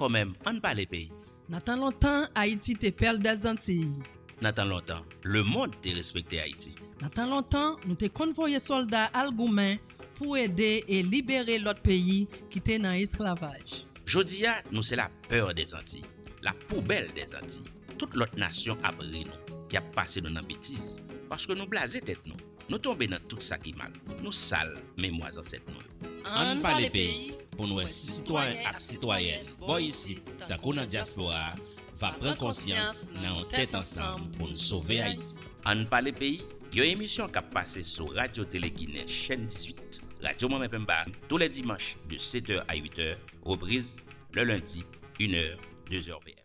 Kon men, an pa le peyi. Natan lontan, Haiti te perl de zanti. Natan lontan, le moun te respekte Haiti. Natan lontan, nou te konvoye soldat al goumen pou ede e libere lot peyi ki te nan esklavaj. Jodia, nou se la peur de zanti. La poubel de zanti. Tout lot nasyon apre nou. Yap pase nou nan betiz. Paske nou blaze tet nou. Nou tombe nan tout sa ki mal. Nou sal memwazan set nou. An, an pa le peyi. pou nou es sitwayen ak sitwayen bo yisit takou nan diaspora va pren konsyans nan an tèt ansan pou nou sove Haiti. An pale peyi, yo emisyon kap pase sou Radio Tele Guinè chèn 18, Radio Mame Pemba, tou le dimanche de 7h a 8h, reprise le lundi 1h, 2h PM.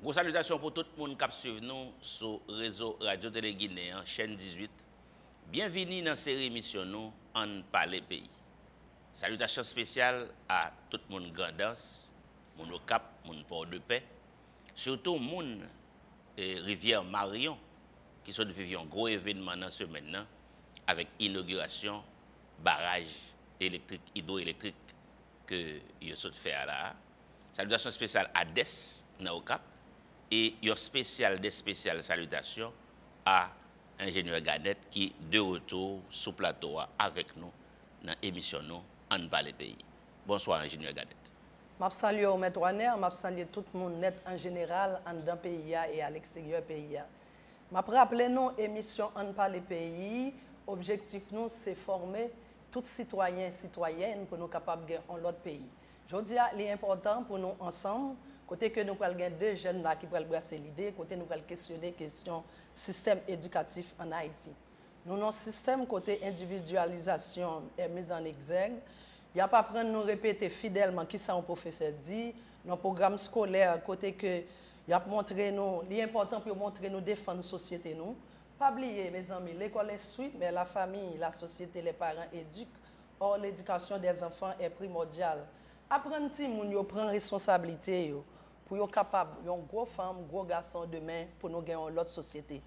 Gros salutasyon pou tout moun kap suiv nou sou rezo Radio Tele Guinè chèn 18. Bienvini nan seri emisyon nou an pale peyi. Salutasyon spesyal a tout moun grandans, moun okap, moun port de pe, surtout moun eh, rivyer Marion ki sot vivyon gro evenman nan semen nan avèk inaugurasyon baraj elektrik, hidroelektrik ke yo sot fè ala. Salutasyon spesyal a des nan okap, e yo spesyal des spesyal salutasyon a ingenieur Gadet ki de wotou sou plato a avèk nou nan emisyon nou an pa le peyi. Bonsoir, ingenieur Gadet. Mab salye ou met waner, mab salye tout moun net an general an dan peyi ya e al eksteryor peyi ya. Mab rappele nou emisyon an pa le peyi, objektif nou se forme tout sitwayen, sitwayen pou nou kapab gen an lot peyi. Jodi a li important pou nou ansam, kote ke nou pral gen de jen la ki pral brase lide, kote nou pral kestyone kestyon sistem edukatif an Haiti. Nou nou sistem kote individualizasyon e miz an egzeg, ya pa pren nou repete fidelman ki sa an profese di, nou program skoler kote ke ya montre nou, li important pou montre nou defan sosyete nou. Pa bliye, me zanmi, l'ekol insuit, me la fami, la sosyete, le paran eduk, or l'edikasyon des anfan e primordial. Apren ti moun yo pren responsabilite yo, pou yo kapab, yon gro fam, gro gason demen pou nou genyon lot sosyete.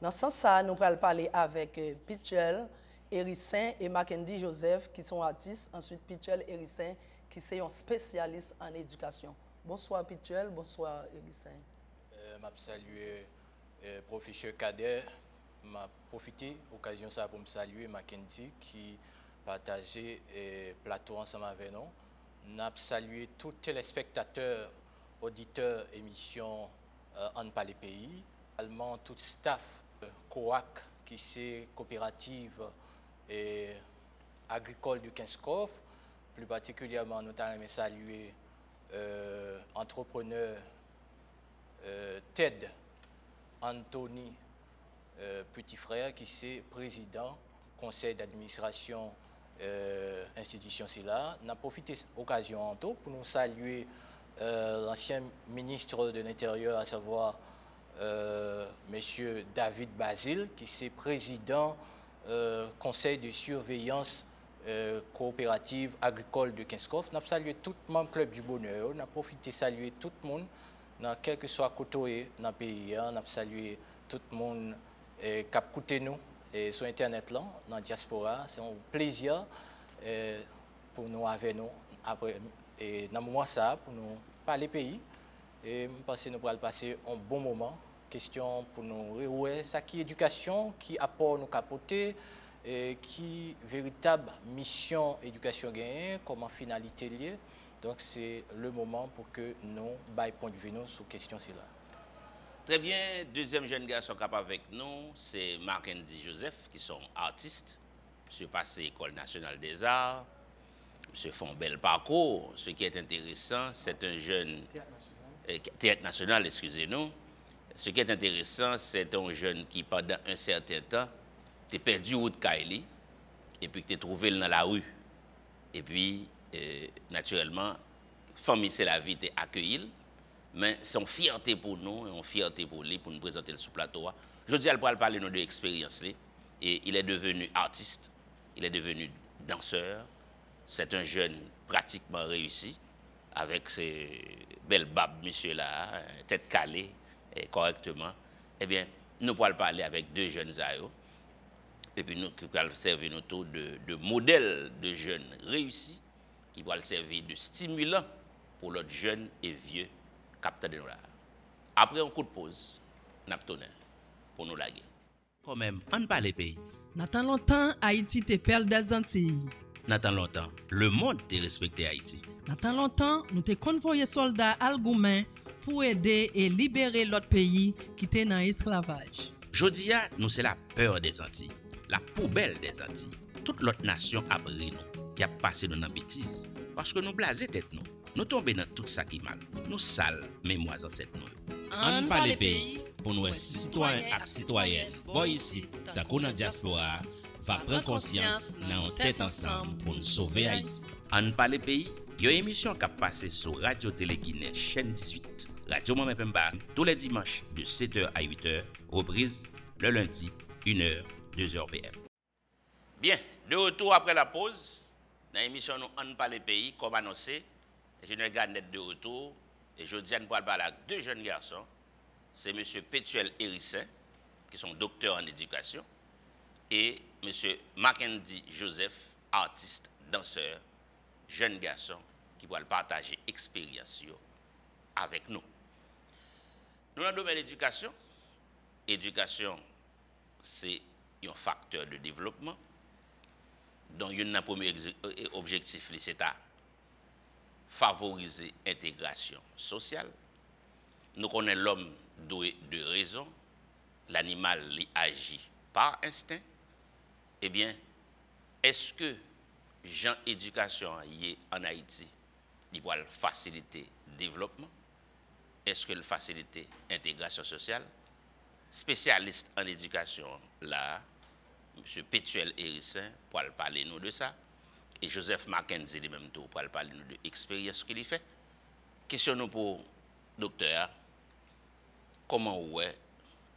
Dans ce sens, nous allons parler avec euh, Pichel, Hérissin et Mackendy Joseph, qui sont artistes. Ensuite, Pichel Hérissin, qui est un spécialiste en éducation. Bonsoir Pichel, bonsoir Hérissin. Euh, je salue euh, professeur Kader. Je profité de l'occasion pour me saluer Mackenzie qui partageait le plateau ensemble avec nous. Je salue tous les téléspectateurs, auditeurs, émissions euh, en pas les pays, également tout staff COAC, qui c'est coopérative agricole du Kinskov. Plus particulièrement, nous avons saluer euh, entrepreneur euh, Ted Anthony euh, Petit Frère, qui c'est président conseil d'administration euh, institution SILA. Nous avons profité de l'occasion pour nous saluer l'ancien ministre de l'Intérieur, à savoir euh, M. David Basile, qui est président euh, conseil de surveillance euh, coopérative agricole de Kinskov. Nous avons salué tout le monde club du bonheur. Nous avons profité de saluer tout le monde, dans quel que soit côté dans le pays. Nous avons salué tout le monde qui a écouté nous et sur Internet, là, dans la diaspora. C'est un plaisir pour nous avec nous. Et dans le moment pour nous parler pays. Et je pense que nous pourrons passer un bon moment question pour nous ouais, ça qui éducation, qui apport nous capoter, et qui véritable mission éducation gagnée, comment finalité liée. Donc c'est le moment pour que nous bail point de vue nous sur question là. Très bien, deuxième jeune garçon capable avec nous, c'est Marc Andy Joseph, qui sont artistes. Monsieur passé École nationale des arts. Monsieur font un bel parcours. Ce qui est intéressant, c'est un jeune Théâtre national. euh, théâtre national, excusez-nous. Ce qui est intéressant, c'est un jeune qui, pendant un certain temps, t'es perdu route Kaili, et puis que t'es trouvé dans la rue. Et puis, euh, naturellement, famille, c'est la vie, t'es accueilli. Mais c'est une fierté pour nous, et une fierté pour lui, pour nous présenter le sous-plateau. Je dis, elle pourra parler de l'expérience. Et il est devenu artiste, il est devenu danseur. C'est un jeune pratiquement réussi, avec ses belles babes, monsieur là, hein, tête calée, correctement, eh bien, nous pourrons parler avec deux jeunes ailleurs et puis nous qui pourrons servir nous taux de, de modèle de jeunes réussis, qui pourront servir de stimulant pour l'autre jeune et vieux capteur de dollars. Après un coup de pause, nous pour nous laguer. Quand même, on ne parle pays. N'attend longtemps, Haïti te perle des Antilles. N'attend longtemps, le monde te respecte Haïti. N'attend longtemps, nous te convoyé soldats algoumen pou ede e libere lot peyi ki te nan esklavaj. Jodia nou se la peur de zanti, la poubel de zanti. Tout lot nasyon apre nou, ya pase nou nan betiz, paske nou blaze tet nou. Nou tombe nan tout sa ki mal, nou sal memwa zanset nou. An pa le peyi, pou nou es sitwayen ak sitwayen, bo yisi, takou nan diaspora, va pren konsyans nan an tèt ansam pou nou sove Haiti. An pa le peyi, yo emisyon kap pase sou Radio Tele Guinè, chèn 18. Radio Pemba, tous les dimanches de 7h à 8h, reprise le lundi, 1h, 2h PM. Bien, de retour après la pause, dans l'émission nous On pas pays, comme annoncé, je ne net de retour, et je dis à nous parler avec deux jeunes garçons, c'est M. Pétuel Hérissin, qui sont docteurs en éducation, et M. Mackenzie Joseph, artiste, danseur, jeune garçon, qui va partager expérience avec nous. Dans le domaine de l'éducation, éducation, c'est un facteur de développement, dont un premier objectif, c'est à favoriser l'intégration sociale. Nous connaissons l'homme doué de raison, l'animal agit par instinct. Eh bien, est-ce que Jean Éducation en Haïti, il va faciliter le développement? Est-ce que le faciliter l'intégration sociale? Spécialiste en éducation, là, M. Pétuel Hérissin, pour parler nous de ça. Et Joseph Mackenzie, lui même tout, pour parler nous de l'expérience qu'il fait. Question nous pour docteur, comment est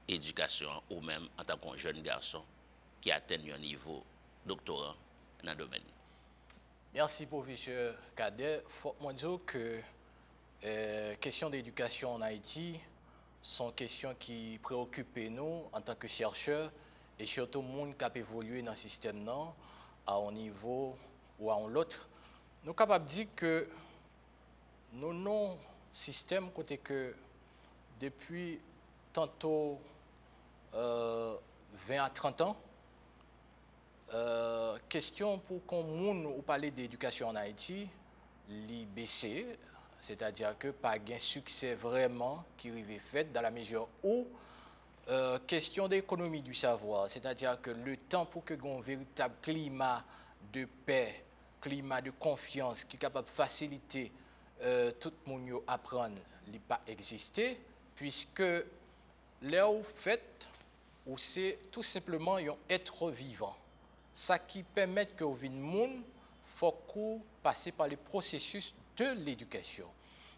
éducation ou même en tant qu'un jeune garçon qui atteint un niveau doctorat dans le domaine? Merci, professeur Kader. Faut moi dire que euh, question d'éducation en Haïti sont questions qui préoccupent nous en tant que chercheurs et surtout le monde qui a évolué dans le système non, à un niveau ou à un autre. Nous sommes capables de dire que nous non système côté que depuis tantôt 20 euh, à 30 ans, euh, question pour qu'on ou parler d'éducation en Haïti, l'IBC, c'est-à-dire que pas un succès vraiment qui arrive fait dans la mesure où euh, question d'économie du savoir, c'est-à-dire que le temps pour que un véritable climat de paix, climat de confiance qui est capable de faciliter tout le monde apprendre, n'a pas existé, puisque où fait, ou c'est tout simplement un être vivant. Ça qui permet que le monde faut passer par le processus de l'éducation.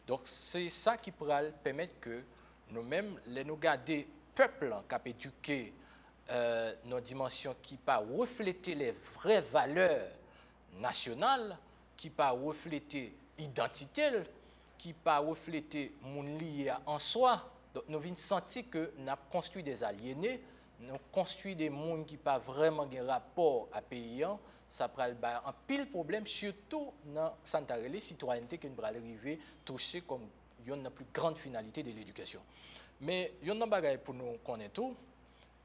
Donc c'est ça qui pourrait permettre que nous-mêmes, les nous garder peuple qui a éduqué euh, nos dimensions qui pas refléter les vraies valeurs nationales, qui pas refléter identité, qui pas refléter mon lié en soi. Donc nous avons senti que nous avons construit des aliénés, nous construit des mondes qui pas vraiment un rapport à paysan, ça prend un pile problème, surtout dans Santa les citoyenneté qui nous arriver toucher comme une la plus grande finalité de l'éducation. Mais il y a un bagage pour nous connaître tout,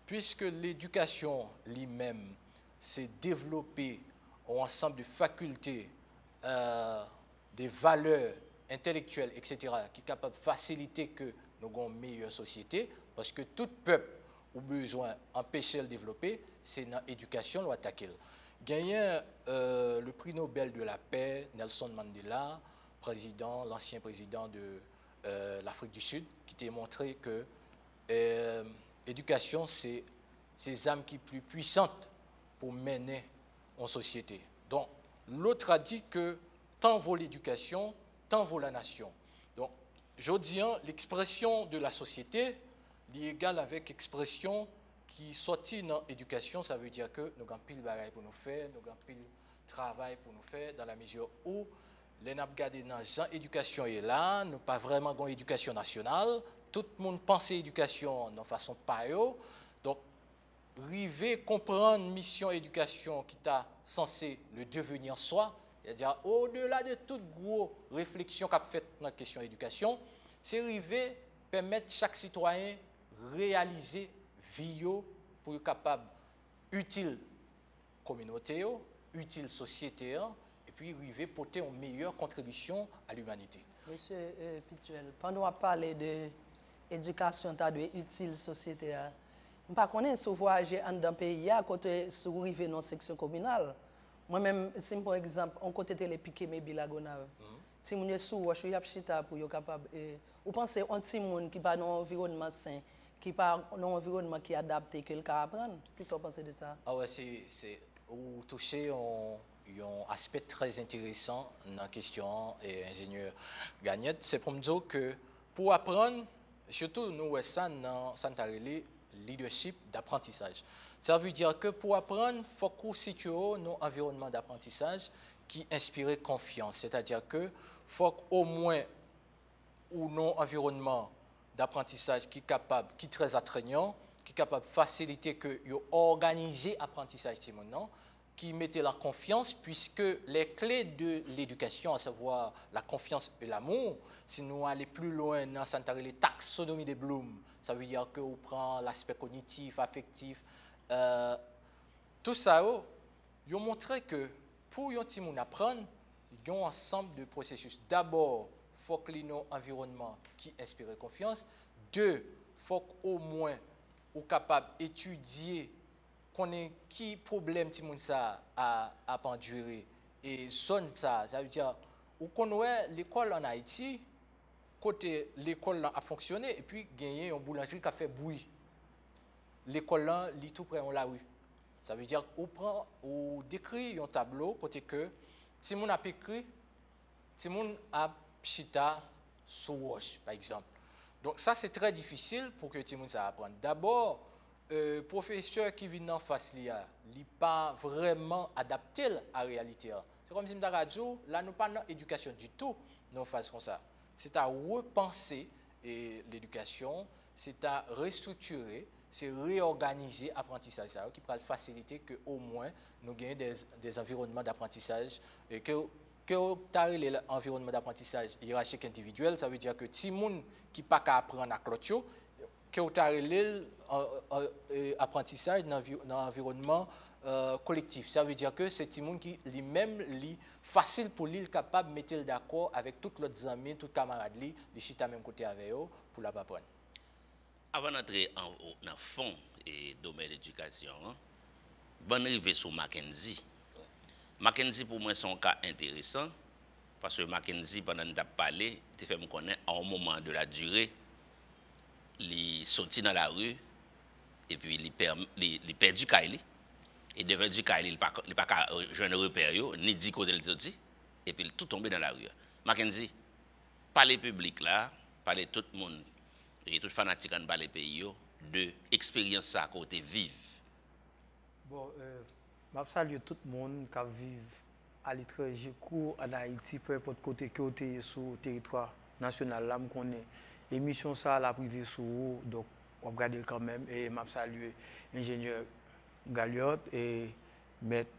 puisque l'éducation lui-même, c'est développer un ensemble de facultés, euh, des valeurs intellectuelles, etc., qui est capable de faciliter que nous avons une meilleure société, parce que tout peuple a besoin d'empêcher le développer, c'est dans l'éducation qu'on attaquer. Gagné euh, le prix Nobel de la paix, Nelson Mandela, président, l'ancien président de euh, l'Afrique du Sud, qui t'a montré que l'éducation, euh, c'est ces âmes qui sont plus puissantes pour mener en société. Donc, l'autre a dit que tant vaut l'éducation, tant vaut la nation. Donc, je dis, hein, l'expression de la société est égale avec l'expression qui sortit dans l'éducation, ça veut dire que nous avons pile de pour nous faire, nous avons pile travail pour nous faire, dans la mesure où les n'a dans l'éducation est là, nous pas vraiment une éducation nationale, tout le monde pense éducation de façon pas donc arriver comprendre mission éducation qui est censé le devenir soi, C'est-à-dire, au-delà de toute grosse réflexion qu'a fait dans la question d'éducation, c'est arriver permettre chaque citoyen réaliser vie pour être capable utile communauté, utile société, et puis arriver porter une meilleure contribution à l'humanité. Monsieur euh, Pituel, pendant qu'on parle de l'éducation de utile société, je ne sais pas si vous voyagez dans un pays à côté si vous arrivez dans une section communale. Moi-même, si par exemple, on côté télé piqué mes bilagonave. Si vous êtes sous, je suis chita pour être capable. Vous pensez un petit monde qui pas dans un environnement sain, qui dans un environnement qui est adapté, que le cas apprendre Qu'est-ce que vous pensez de ça? Ah ouais, c'est vous touchez un, aspect très intéressant dans la question et ingénieur Gagnette. C'est pour me dire que pour apprendre, surtout nous, ça dans Santa leadership d'apprentissage. Ça veut dire que pour apprendre, il faut constituer nos environnements d'apprentissage qui inspirent confiance. C'est-à-dire que faut au moins ou non environnement d'apprentissage qui est capable, qui est très attrayant, qui est capable de faciliter que organiser l'apprentissage qui mettait la confiance, puisque les clés de l'éducation, à savoir la confiance et l'amour, si nous allons plus loin dans la taxonomie de Bloom, ça veut dire que vous prenez l'aspect cognitif, affectif, euh, tout ça, oh, ils ont montré que pour un petit apprendre, il y a un ensemble de processus. D'abord, fok li nou environman ki inspire konfians. De, fok ou mwen ou kapab etudye konen ki problem ti moun sa ap andyure. E son sa, sa yu diya, ou konwe l'ekol an Haiti, kote l'ekol lan a fonksyone, e pi genye yon boulangerie ka fe boui. L'ekol lan li tou pre yon la ou. Sa ve diya ou pran, ou dekri yon tablo kote ke, ti moun ap ekri, ti moun ap chita sous par exemple. Donc ça c'est très difficile pour que monde ça apprenne. D'abord euh, professeur qui vient en face il n'est pas vraiment adapté à la réalité c'est comme si me radio là nous pas d'éducation du tout nous faisons ça. C'est à repenser l'éducation c'est à restructurer c'est réorganiser l'apprentissage qui pourra faciliter que au moins nous gagnions des, des environnements d'apprentissage et que que l'environnement d'apprentissage hiérarchique individuel, ça veut dire que si monde qui pas qu'à apprendre à clôture, que l'apprentissage dans l'environnement euh, collectif. Ça veut dire que c'est monde qui lui-même est facile pour lui capable de mettre d'accord avec tous les amis, tous les camarades, lui, de chita même côté avec eux pour la apprendre. Avant d'entrer en, en fond et domaine d'éducation, hein, bonne arrivée sur Mackenzie. Mackenzie, pour moi, c'est un cas intéressant parce que Mackenzie, pendant que tu as parlé, tu fait me connaître à un moment de la durée, il sorti dans la rue et puis il perd du Kaili. Et devant du il n'a pas un repère, ni dit côté le sorti, et puis il tout tombé dans la rue. Mackenzie, parler public là, parler tout le monde et tout fanatique bas les pays de expérience à côté vive. Bon, euh, Mab salye tout moun ka vive al itreje kou an Haiti pe pot kote ki ote sou teritwa nasyonal la m konen. Emisyon sa la privi sou ou, dok wap gade l kanmem. E mab salye enjenyer Galiot e met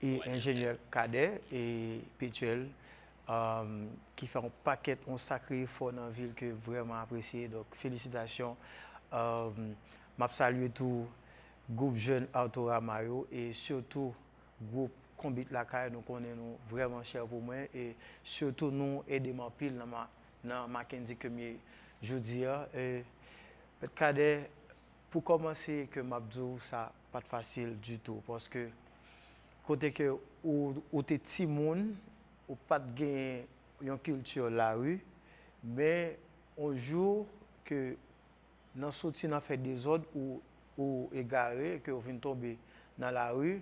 e enjenyer Kader e Petuel um, ki fè an paket, an sakri fò nan vil ke vreman apresye. Dok felicitasyon. Um, mab salye tou... groupe jeune Autorama yo e surtout groupe Kombit Lakay nou konen nou vreman chèr pou mwen e surtout nou edeman pil nan, ma, nan Mackenzie kemye joudi ya. E, pet kade pou komanse ke mabdou sa pat fasil du tout paske kote ke ou, ou te timoun ou pat gen yon kultur la wu men onjou ke nan soti nan fè de zon ou ou e gare, ke ou fin tobe nan la ru,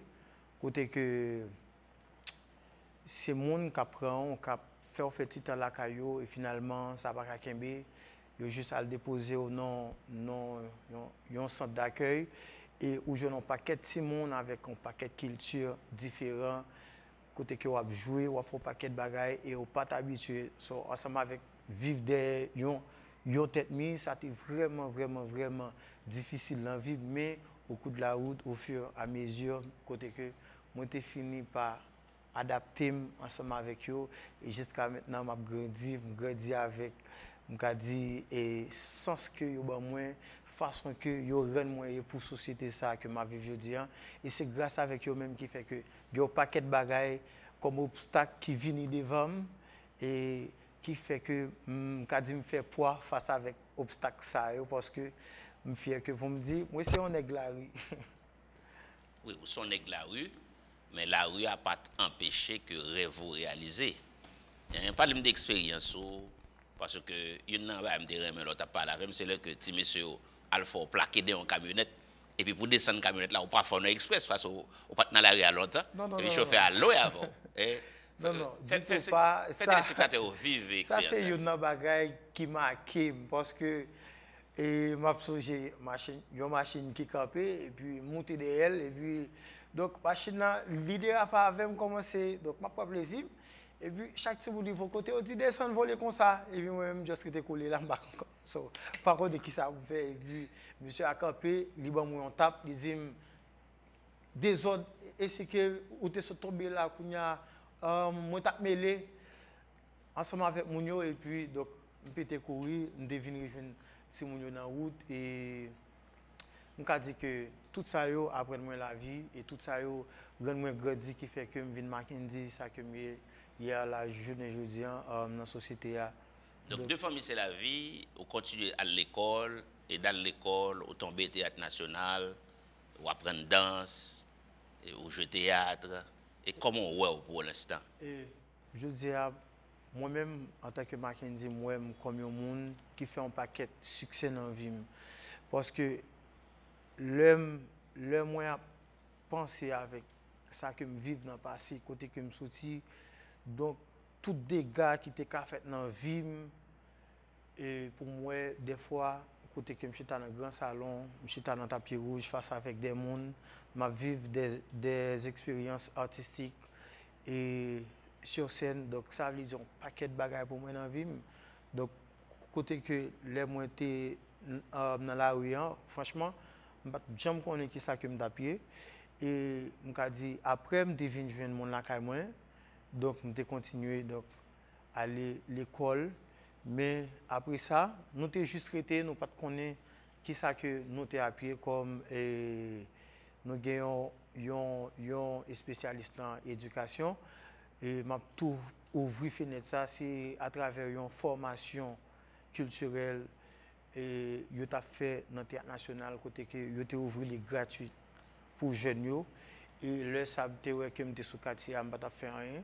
kote ke se moun kap pran, kap fè ou fè titan lakay yo, e finalman sa pa kakembe, yo jist al depoze ou nan, nan yon, yon sant d'akèy, e ou joun an paket ti moun avèk an paket kiltur diferan, kote ke wap jwe, wap fò paket bagay, e ou pat abitue, so ansama avèk viv de yon, yon tèt mi, sa te vreman, vreman, vreman difficile dans la vie, mais au cours de la route, au fur et à mesure, côté que moi, j'ai fini par adapter ensemble avec eux. Et jusqu'à maintenant, j'ai grandi, grandi avec, je dit, et sens que yo ba moins, façon que yo rend moyen pour société ça que m'a vécu aujourd'hui. Et c'est grâce avec eux même qui fait que yo paquet de bagailles comme obstacle qui vient devant et qui fait que je me fais poids face avec obstacle ça parce que je fier que vous me dites moi c'est on est la rue. oui, vous sont la rue mais la rue n'a pas empêché que vous réaliser. Il n'y a pas d'expérience parce que une n'a pas de l'autre pas la même c'est là que petit monsieur a faut plaquer dans une camionnette et puis pour descendre la camionnette là on pas faire express parce qu'on pas dans la rue à longtemps et puis chauffer à l'eau avant. non non, euh, dites pas ça. Ça c'est une bagaille qui m'a marqué parce E map souje yon machin ki kape, e pi mouti de el, e pi... Dok machin nan, lide a pa avem komanse, dok map pa plezib, e pi chak ti bou di fo kote, o ti desen vole kon sa, e pi mwen mwen just kite koule lan bak. So, pa kon de ki sa mwen fe, e pi monsye a kape, li ban mwen yon tap, li zim, dezod, ese ke ou te so tobe la, kounya, um, mwen tap mele, ansama vek moun yo, e pi, dok, mwen pete kouri, mwen devin rejwen. Mounio dans la route, et je dit que, tout ça yo apprend moi la vie et tout ça yo rend moi grandi qui fait que je viens Mackenzie ça que il y a la journée aujourd'hui hein, euh, dans la société donc, deux familles c'est la vie on continue à l'école et dans l'école on tombe théâtre national on apprend danse on joue théâtre. Et comment on pour l'instant? Je dis Mwen men, an tanke Mackenzie, mwen mwen kom yon moun ki fe an paket suksè nan vim. Paske lè mwen ap panse avèk sa ke m viv nan pase, kote ke m soti. Donk, tout dega ki te ka fèt nan vim, e pou mwen defwa, kote ke m chita nan gran salon, m chita nan tapye rouj, fasa avèk de moun, m ap viv des, des eksperyans artistik, e... sur scène. Donc, ça veut dire un paquet de bagages pour moi dans la vie. Donc, côté que les moi étaient euh, dans la rue, hein, franchement, je ne connais qui ça que je tapé. Et je dit, après, je suis venu mon lac moi. Donc, je continué donc, à l'école. Mais après ça, nous avons juste traité, nous ne connaissons pas qui ça que nous avons appuyé comme et, nous avons un spécialiste en éducation. E map tou ouvri fenet sa, se atraver yon formasyon kulturel e yo ta fe nan teat nasyonal kote ke yo te ouvri li gratuit pou jen yo. E lè sa te wè ke mte sou kati ya mbata fe anyen.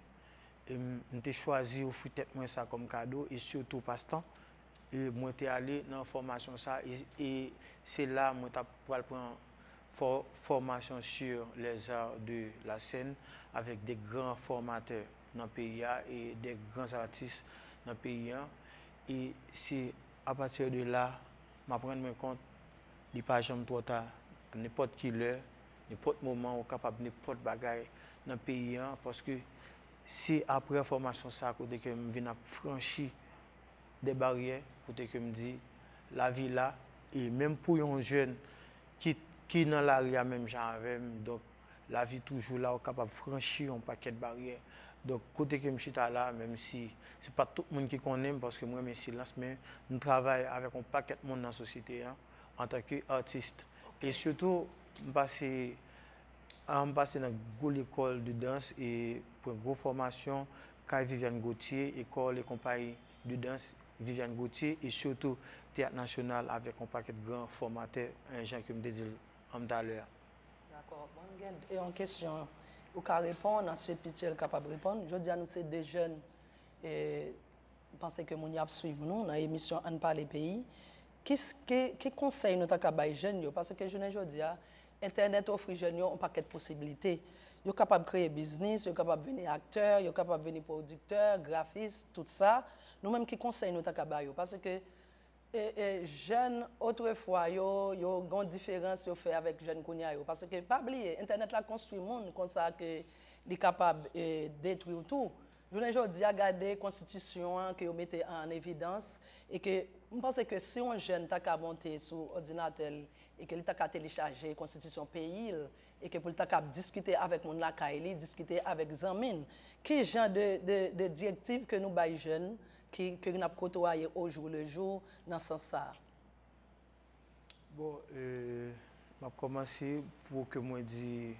E mte chwazi oufri tet mwen sa kom kado e surtout pas tan. E mwen te ale nan formasyon sa e, e se la mwen ta pral pran for formation sur les arts de la scène avec des grands formateurs dans le pays et des grands artistes dans le pays. Et c'est à partir de là, je prends rends compte qu'il pas jamais trop tard, n'importe qui l'heure, n'importe moment, on est capable n'importe bagaille dans le pays. Parce que c'est après la formation ça que je viens franchir des barrières, que je me dis, la vie là, et même pour un jeune qui ki nan la ria menm jan avèm, donk la vi toujou la ou kapap franshi yon paket barriè. Donk kote ke m chita la, menm si se pa tout moun ki konen, paske mwen men silans, men m travay avèk yon paket moun nan sosite, an tanke artist. E syoto, m pase, an ah, m pase nan gwo l'ekol de dans, e pou yon gwo formasyon, kay Viviane Gauthier, ekol e kompany de dans Viviane Gauthier, e syoto teat nasyonal avèk yon paket gran formatè, an jan ke m dezil. En D'accord. Et en question, ou qu'à répondre, ensuite Pitchel capable de répondre. Je dis à nous, c'est des jeunes, et je pense que nous avons suivi nous dans l'émission On parle pays. Quel conseil nous avons les jeunes Parce que je ne dis Internet offre aux jeunes un paquet de possibilités. Ils sont capables de créer business, ils sont capables de devenir acteurs, ils sont capables de devenir producteurs, graphistes, tout ça. Nous-mêmes, qui conseil E, e jen otrefwa yo, yo gon diferans yo fe avèk jen kounya yo. Pase ke pabliye, internet la konstruy moun konsa ke li kapab e, detwi ou tou. Jounen jodi a gade konstitisyon ke yo mette an evidans e ke mpense ke si yon jen ta ka monte sou ordinatel e ke li ta ka telechaje konstitisyon peyil e ke pou li ta ka diskute avèk moun la ka e li, diskute avèk zanmin. Ki jen de, de, de direktiv ke nou bay jen? ki, ki nap kotowaye ojou le jou nan san sa? Bon, euh, map komanse pou ke mwen di,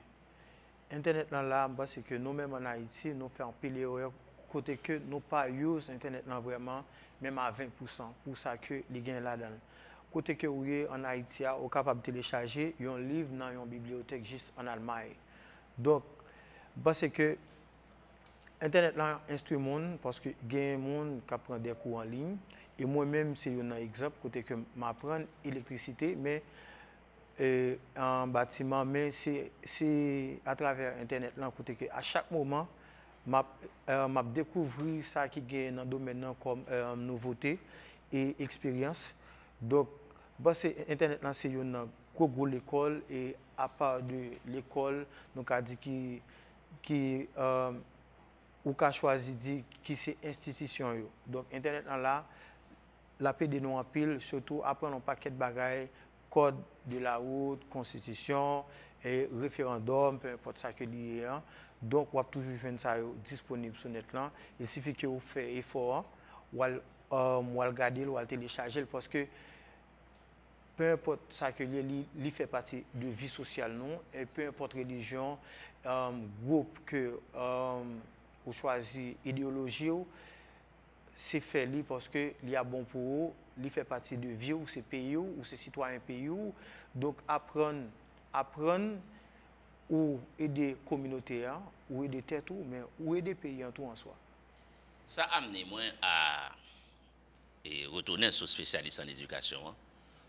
internet nan la mba se ke nou men man Haiti nou fe an pil eror kote ke nou pa use internet nan vreman menm a 20% pou sa ke li gen la dan. Kote ke ou ye an Haiti a ou kapab telechaje yon liv nan yon bibliotek jist an Almay. Dok, mba se ke Internet lan instruy moun, paske gen moun ka pren de kou an lin, e mwen menm se yon nan ekzamp kote ke ma pren elektrisite, men e, an batiman, men se, se atraver internet lan kote ke a chak mouman, map, euh, map dekouvri sa ki gen nan domen nan kom euh, nouvote e eksperyans. Dok, basi internet lan se yon nan kou gou l'ekol, e apar de l'ekol, nou ka di ki, ki euh, ou ka chwazi di ki se institisyon yo. Donk internet nan la, la pe de nou apil, sotou apren nou paket bagay, kod de la out, konstitisyon, e referandom, pe pot sa ke liye an. Donk wap toujou jwen sa yo disponib sou net lan. E sifi ki ou fe efor, wal, um, wal gade l, wal telechaje l, poske pe import sa ke li, li, li fè pati de vi sosyal nou, e pe import religion, um, group ke... Um, ou choisi idéologie c'est fait parce que il y a bon pour eux il fait partie de vie ou c'est pays ou c'est citoyen pays donc apprendre apprendre ou aider communauté hein, ou aider tête mais ou aider pays en tout en soi ça a amené moi à retourner sur spécialiste en éducation hein.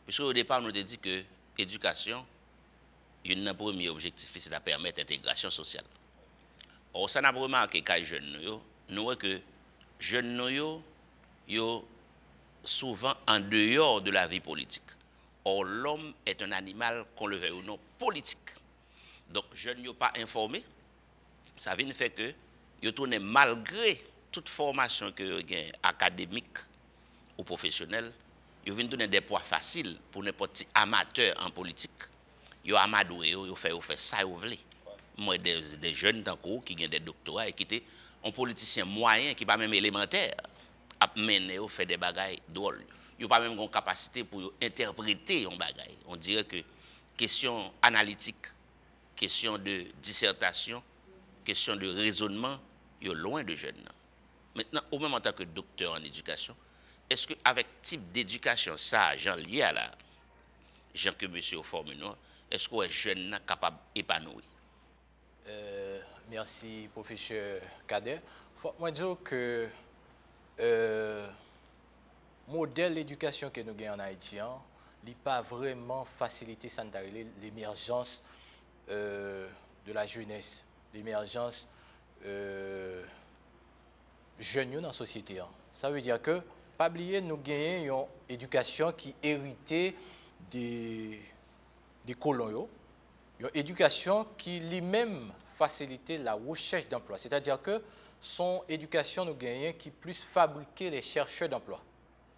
Puisque au départ, nous avons dit que l'éducation, un premier objectif, c'est de permettre l'intégration sociale. Or, ça n'a pas remarqué les jeunes, nous voyons que jeunes sont souvent en dehors de la vie politique. Or, l'homme est un animal, qu'on le veuille ou non, politique. Donc, jeunes ne sont pas informés. Ça vient faire que ils tournent malgré toute formation que académique ou professionnelle, ils viennent donner des poids faciles pour n'importe qui amateur en politique. Ils amadoué, ils font fait ça, ils veulent. Moi, des, jeunes qui ont des doctorats et qui étaient un politicien moyen, qui pas même élémentaire, à mener, fait des bagailles drôles. Ils n'ont pas même une capacité pour interpréter un bagaille. On dirait que question analytique, question de dissertation, question de raisonnement, ils sont loin de jeunes. Maintenant, au même en tant que docteur en éducation, est-ce qu'avec type d'éducation, ça, Jean lié à la, Jean que monsieur Formule est-ce qu'on est jeune capable d'épanouir? Euh, Merci, professeur Kader. Faut moi dire que le euh, modèle d'éducation que nous avons en Haïti, hein, pas vraiment facilité l'émergence euh, de la jeunesse, l'émergence euh, jeune dans la société. Hein. Ça veut dire que pas oublier, nous gagnons une éducation qui héritée des, des colons. Une éducation qui lui-même facilitait la recherche d'emploi. C'est-à-dire que son éducation nous gagnons qui plus fabriquer les chercheurs d'emploi.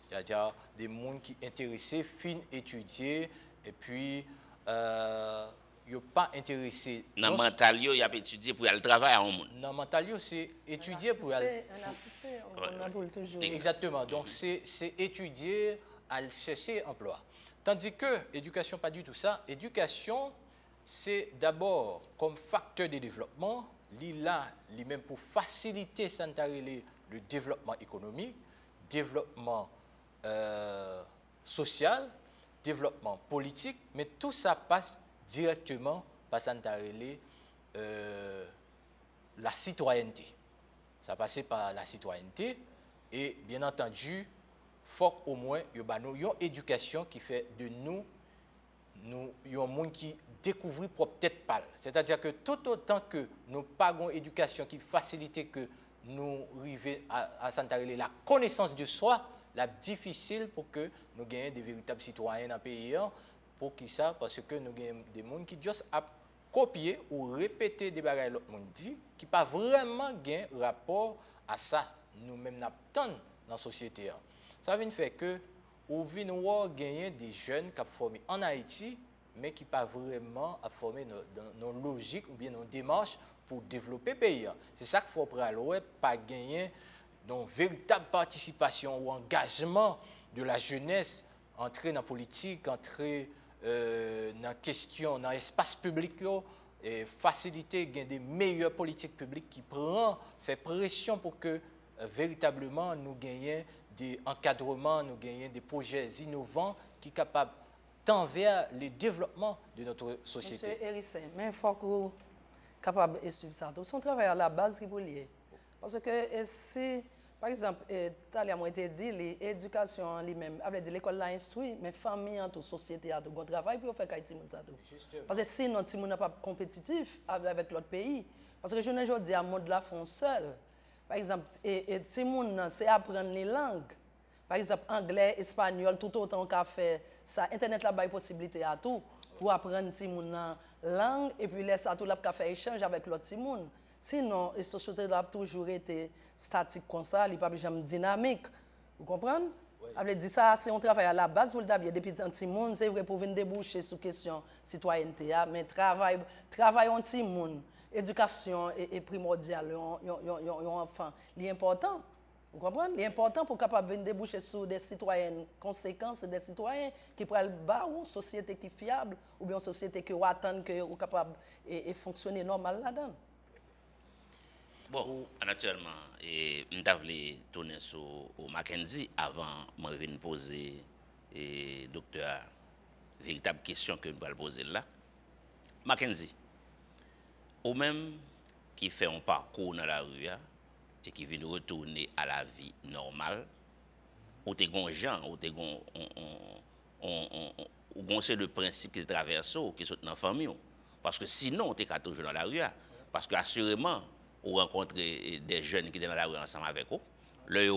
C'est-à-dire des gens qui intéressés, fin étudier, et puis euh, yo pas intéressé. Dans mental yo, y a étudié pour aller travailler à un monde. Dans mental yo, c'est étudier pour aller. Un assisté, on toujours. Exactement. Donc c'est étudier, à chercher emploi. Tandis que éducation pas du tout ça. Éducation, c'est d'abord comme facteur de développement, là, lui-même pour faciliter le développement économique, développement euh, social, développement politique, mais tout ça passe directement par euh, la citoyenneté. Ça passait par la citoyenneté et bien entendu, il faut au moins y ait une éducation qui fait de nous, nous un monde qui découvre peut-être pas. C'est-à-dire que tout autant que nous pagons éducation qui facilite que nous arrivions à, à la connaissance de soi, la difficile pour que nous gagnions des véritables citoyens dans le pays. Hein. Pour qui ça? Parce que nous avons des gens qui juste à copier ou répéter des bagages l'autre monde dit, qui pas vraiment un rapport à ça, nous-mêmes, nous dans la société. Hein. Ça veut dire que, au voir gagner des jeunes qui formés en Haïti, mais qui pas vraiment à former nos, logiques ou bien nos démarches pour développer le pays. C'est ça qu'il faut prendre, pas gagner une véritable participation ou engagement de la jeunesse, entrer dans la politique, entrer euh, dans la question, dans l'espace public, et faciliter des meilleures politiques publiques qui prend, fait pression pour que euh, véritablement nous gagnions des encadrements, nous gagnions des projets innovants qui sont capables tant vers le développement de notre société. Monsieur Hérissin, mais il faut que vous capable de suivre ça. C'est un travail à la base lié. Parce que si, par exemple, tout à l'heure, moi, dit, l'éducation lui-même, l'école l'a instruit, mais famille, la société, a un travail pour faire qu'il y ça. Parce que sinon, si on n'est pas compétitif avec l'autre pays, parce que je ne dis à monde la font seul. Par exemple, et, et si c'est apprendre les langues. Par exemple, anglais, espagnol, tout autant qu'a fait ça. Internet là-bas, possibilité à tout pour apprendre si mon langue et puis laisser à tout là pour faire échange avec l'autre monde. Sinon, la société a toujours été statique comme ça, il n'est pas jamais dynamique. Vous comprenez oui. dit ça, c'est un travail à la base pour le tablier. Depuis un petit monde, c'est vrai pour venir déboucher sur question citoyenneté, mais travail, travail en petit monde, éducation est primordiale, un enfant, l'important. important. Vous comprenez? L'important pour capable de déboucher sur des citoyens conséquences, des citoyens qui pourraient bas une société qui est fiable ou bien une société qui attend que vous capable de fonctionner normal là-dedans. Bon, naturellement, et je voulais tourner sur Mackenzie avant de venir poser et docteur véritable question que je vais poser là. Mackenzie, ou même qui fait un parcours dans la rue, hein, et qui viennent retourner à la vie normale, ou t'es gon gens, ou t'es gon, on, c'est le principe qui traverse ou qui sont dans la famille. Parce que sinon, t'es toujours dans la rue. Hein. Parce que assurément, vous rencontrez des jeunes qui sont dans la rue ensemble avec vous. Le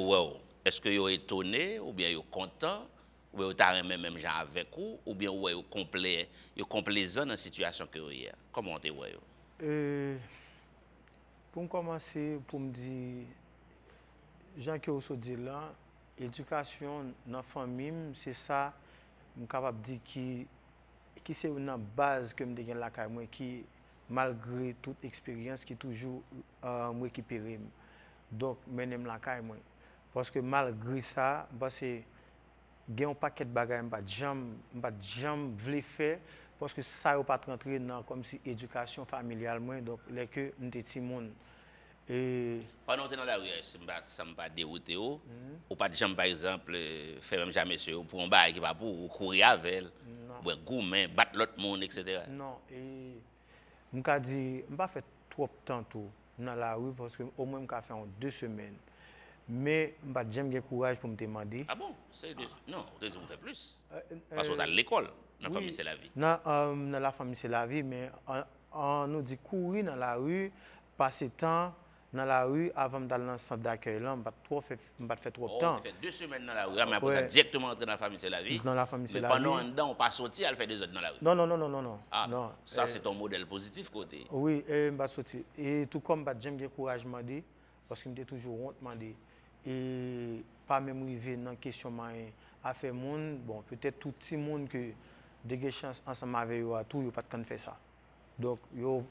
est-ce que vous étonné, ou bien vous content, ou bien vous même même gens avec vous, ou bien complet, vous complaisant dans la situation que vous avez. Comment vous euh, Pou m komanse pou m di, jan ki ou so di lan, edukasyon nan famim, se sa m kapap di ki, ki se ou nan baz ke m de gen lakay mwen ki malgre tout eksperyans ki toujou uh, m wekipere m. Donk menem lakay mwen. Paske malgre sa, ba se gen yon paket bagay m bat jam, m bat jam vle fey, Poske sa yo pat rentre nan kom si edukasyon familial mwen, donk lè ke mte ti moun. E... Panon te nan la ouye, se mba sa mba deroute yo, mm -hmm. ou pat jam par exemple, fè mèm jame se yo, pou mba ekipa pou, ou kouri avel, wè non. e goumen, bat lot moun, etc. Non, e... Mka di, mba fè trop tan tou nan la ouye, poske ou mwen mka fè an 2 semen. Me mba jem gen kouraj pou mte mandi. A ah bon? Se de... Ah. Non, de se mwen fè plus. Pason tan l'ekol. Dans la famille, c'est la vie. Euh, dans, la famille, c'est la vie, mais on, nous dit courir dans la rue, passer temps dans la rue avant d'aller dans le centre d'accueil. Là, on ne pas faire trop de oh, temps. On fait deux semaines dans la rue, mais après ça, directement entrer dans la famille, c'est la vie. Dans la famille, c'est la vie. Mais pendant dedans, on ne pas sortir, elle fait deux autres dans la rue. Non, non, non, non, non. non. Ah, non. ça, c'est ton modèle positif côté. Oui, et je pas sortir. Et tout comme j'aime le courage demander, parce qu'il me toujours honte demander. Et pas même arriver dans la question à faire monde, bon, peut-être tout le monde que dege chans ansama ve yo atou, yo pat kan fè sa. Donk yo,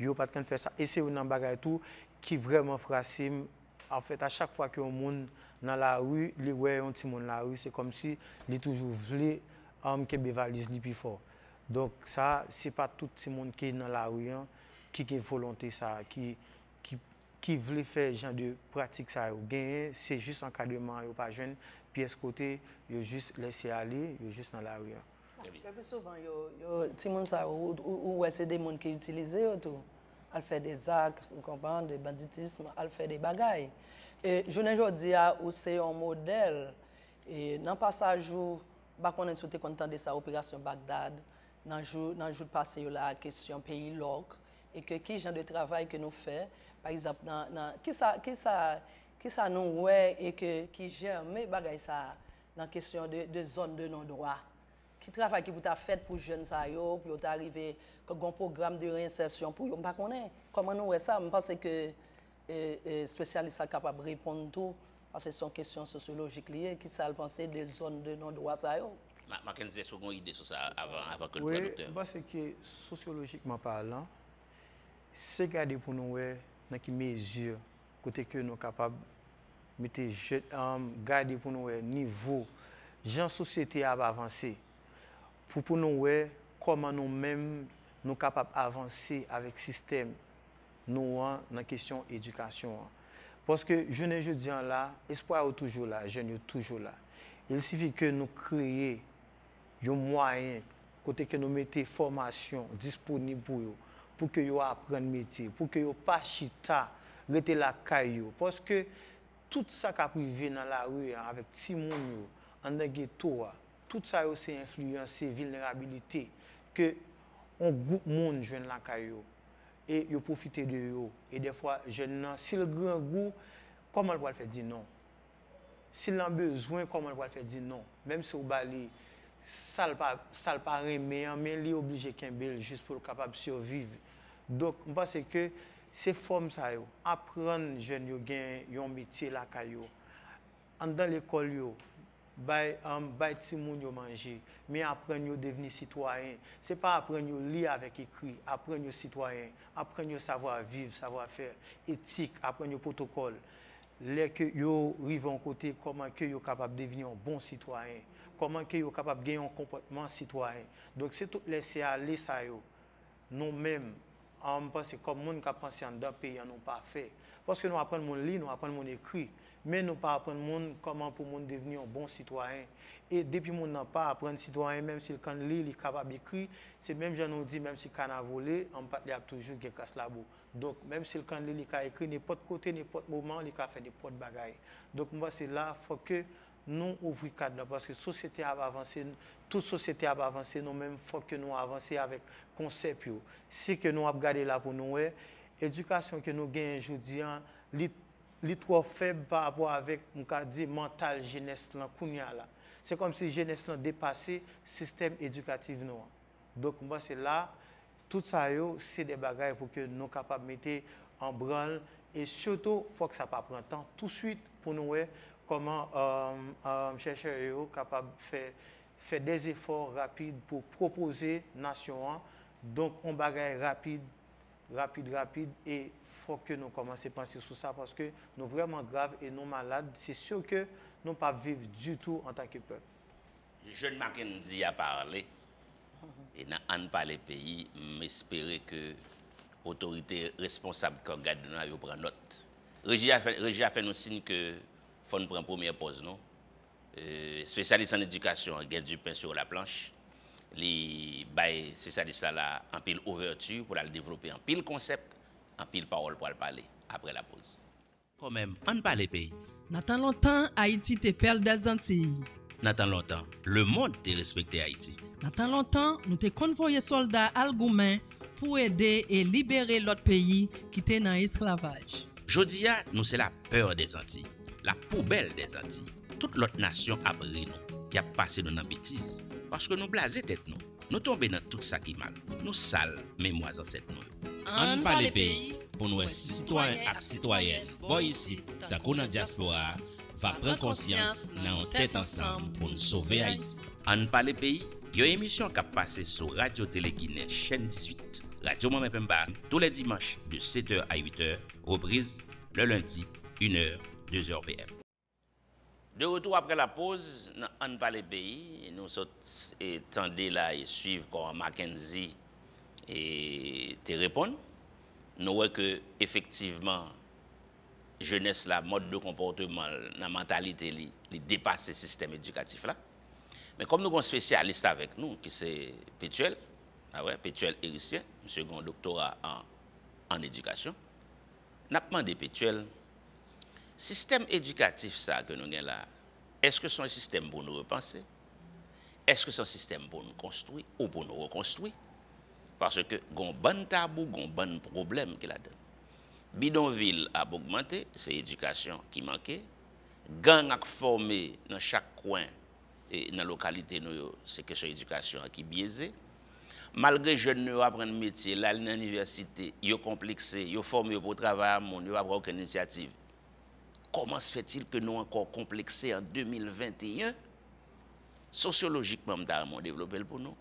yo pat kan fè sa. E se yo nan bagay tou ki vreman frasim, an fèt a chak fwa ki yon moun nan la wu, li wè yon ti moun la wu, se kom si li toujou vle am kebe valiz li pi fò. Donk sa, se pa tout ti moun ki nan la wu yon, ki ke volonté sa, ki, ki, ki vle fè jan de pratik sa yo. Genyen, se jist an kadreman yo pa jwen, pi es kote yo jist lese ale, yo jist nan la wu yon. Le plus souvent, ti moun sa ou wè se de moun ki utilize yo tou. Al fè de zak, ou kompan, de banditisme, al fè de bagay. E jounen jodi a ou se yon model, e nan pasajou, bak konen sou te kontan de sa operasyon Bagdad, nan jout jou pase yo la kesyon peyi lok, e ke ki jan de travay ke nou fè, par exemple, nan, nan, ki, sa, ki, sa, ki sa nou wè e ke ki jè mè bagay sa nan kesyon de, de zon de non-droit. ki travay ki pou ta fet pou jen sa yo, pou yo ta arrive kak gon program de reinsersyon pou yo, mpa konen. Koman nou we sa, mpase ke e, e, spesyalist sa kapab repon tou, ase son kesyon sosyologik liye, ki sa alpanse de zon de non doa sa yo. Makenze, sou kon ide sou sa avan kon produkteur? Oui, mpase ke sosyologikman parlant, se gade pou nou we nan ki mezur kote ke nou kapab mette jet, um, gade pou nou we nivou jan sosyete av avanse. pou pou nou wè koman nou mèm nou kapap avansè avèk sistem nou an nan kesyon edukasyon an. Poske jounen jou diyan la, espwa yo toujou la, jen yo toujou la. El sifi ke nou kreye yo mwayen kote ke nou mette formasyon disponib pou yo, pou ke yo apren meti, pou ke yo pa chita, rete la kay yo. Poske tout sa ka prive nan la rue an, avèk ti moun yo, an nan geto an, tout sa yo se influense vulnerabilite ke on goup moun jwen lankay yo e yo profite de yo. E defwa jwen nan sil gran gou koman wal fè di non? Sil nan bezwen koman wal fè di non? Mèm se ou bali sal pa, pa reme men li oblije kembel jist pou l kapab survive dok mpase ke Se fòm sa yo, apren jen yo gen yon metye lakay yo, an dan l'ekol yo, bay, um, bay ti moun yo manje, men apren yo deveni sitwayen. Se pa apren yo li avèk ekri, apren yo sitwayen, apren yo savwa viv, savwa fer, etik, apren yo protokol. Lè ke yo rive an kote, koman ke yo kapab deveni an bon sitwayen, koman ke yo kapab gen an kompotman sitwayen. Donk se tout lè se a lè sa yo, nou mèm, an mwen pense kom moun ka pense an dan peyi an nou pa fe. Paske nou apren moun li, nou apren moun ekri, men nou pa apren moun koman pou moun deveni yon bon sitwayen. E depi moun nan pa apren sitwayen, menm si l kan li, li kapab ikri, se menm jan nou di, menm si kan avole, an pat li ap toujou gen kas labo. Donk, menm si l kan li, li ka ikri, ne pot kote, ne pot mouman, li ka fe de pot bagay. Donk, mwa se la, fwa ke nou ouvri kad nan, paske sosyete ap avanse, tout sosyete ap avanse, nou menm fwa ke nou avanse avèk konsep yo. Si ke nou ap gade la pou nou e, edukasyon ke nou gen joudi an, li li tro feb pa apwa avèk mou ka di mental jenès lan kounya la. Se kom si jenès lan depase sistem edukativ nou an. Dok mwen se la, tout sa yo se de bagay pou ke nou kapab mette an branl e syoto fòk sa pa pran tan tout suite pou nou wè koman euh, euh, chèche yo kapab fè, fè des efor rapide pou propose nasyon an. Donk on bagay rapide rapide, rapide, et faut que nous commençons à penser sur ça parce que nous vraiment graves et nous malades. C'est sûr que nous ne pas vivre du tout en tant que peuple. Jeune Mackenzie a parlé, et dans un pas les pays, m'espérer que l'autorité responsable qui regarde nous prend note. Régie a fait nous signe que faut nous prendre première pause, non? Euh, spécialiste en éducation, Gaël Dupin sur la planche. li baye sosyalista la an pil ouvertu pou la devlopi an pil konsept, an pil parol pou al pale apre la pose. Kon men, an pale peyi. Natan lontan, Haiti te perle da zanti. Natan lontan, le moun te respekte Haiti. Natan lontan, nou te konvoye soldat al goumen pou ede e libere lot peyi ki te nan esklavaj. Jodia, nou se la peur de zanti, la poubel de zanti. Tout lot nasyon apre nou, ya pase nou nan betiz. paske nou blaze tet nou. Nou tombe nan tout sa ki mal. Nou sal memwa zanset nou. An, pa le peyi pou nou e sitwoyen e ak sitwoyen boy isi takou nan diaspora va pren konsyans nan an tèt ansam pou nou sove Haiti. An pa le peyi, yo emisyon kap pase sou Radio Tele Guinè chen 18, Radio Mame Pemba, tou le dimanche de 7h a 8h, reprise le lundi 1h, 2h PM. De retour apre la pose, an pa le peyi, nou sot etande la e suiv kon Mackenzie e te repon. Nou wè ke efektiveman, jenes la mod de komporteman nan mentalite li, li depase sistem edukatif la. Men kom nou kon spesyaliste avèk nou, ki se Petuel, wè, ah Petuel Erissien, msè kon doktora an edukasyon, napman de Petuel, Sistem edukatif sa ke nou gen la, eske son sistem pou nou repanse? Eske son sistem pou nou konstoui ou pou nou rekonstoui? Parce ke gon ban tabou, gon ban problem ki la den. Bidonville ap augmente, se edukasyon ki manke. Gang ak forme nan chak kwen e nan lokalite nou yo, se kesyon edukasyon ki bieze. Malgre jen nou apren metye, lal nan universite, yo komplekse, yo forme yo pou travay a moun, yo apren ouken inisiativ. Comment se fait-il que nous encore complexés en 2021 Sociologiquement, nous développé pour nous.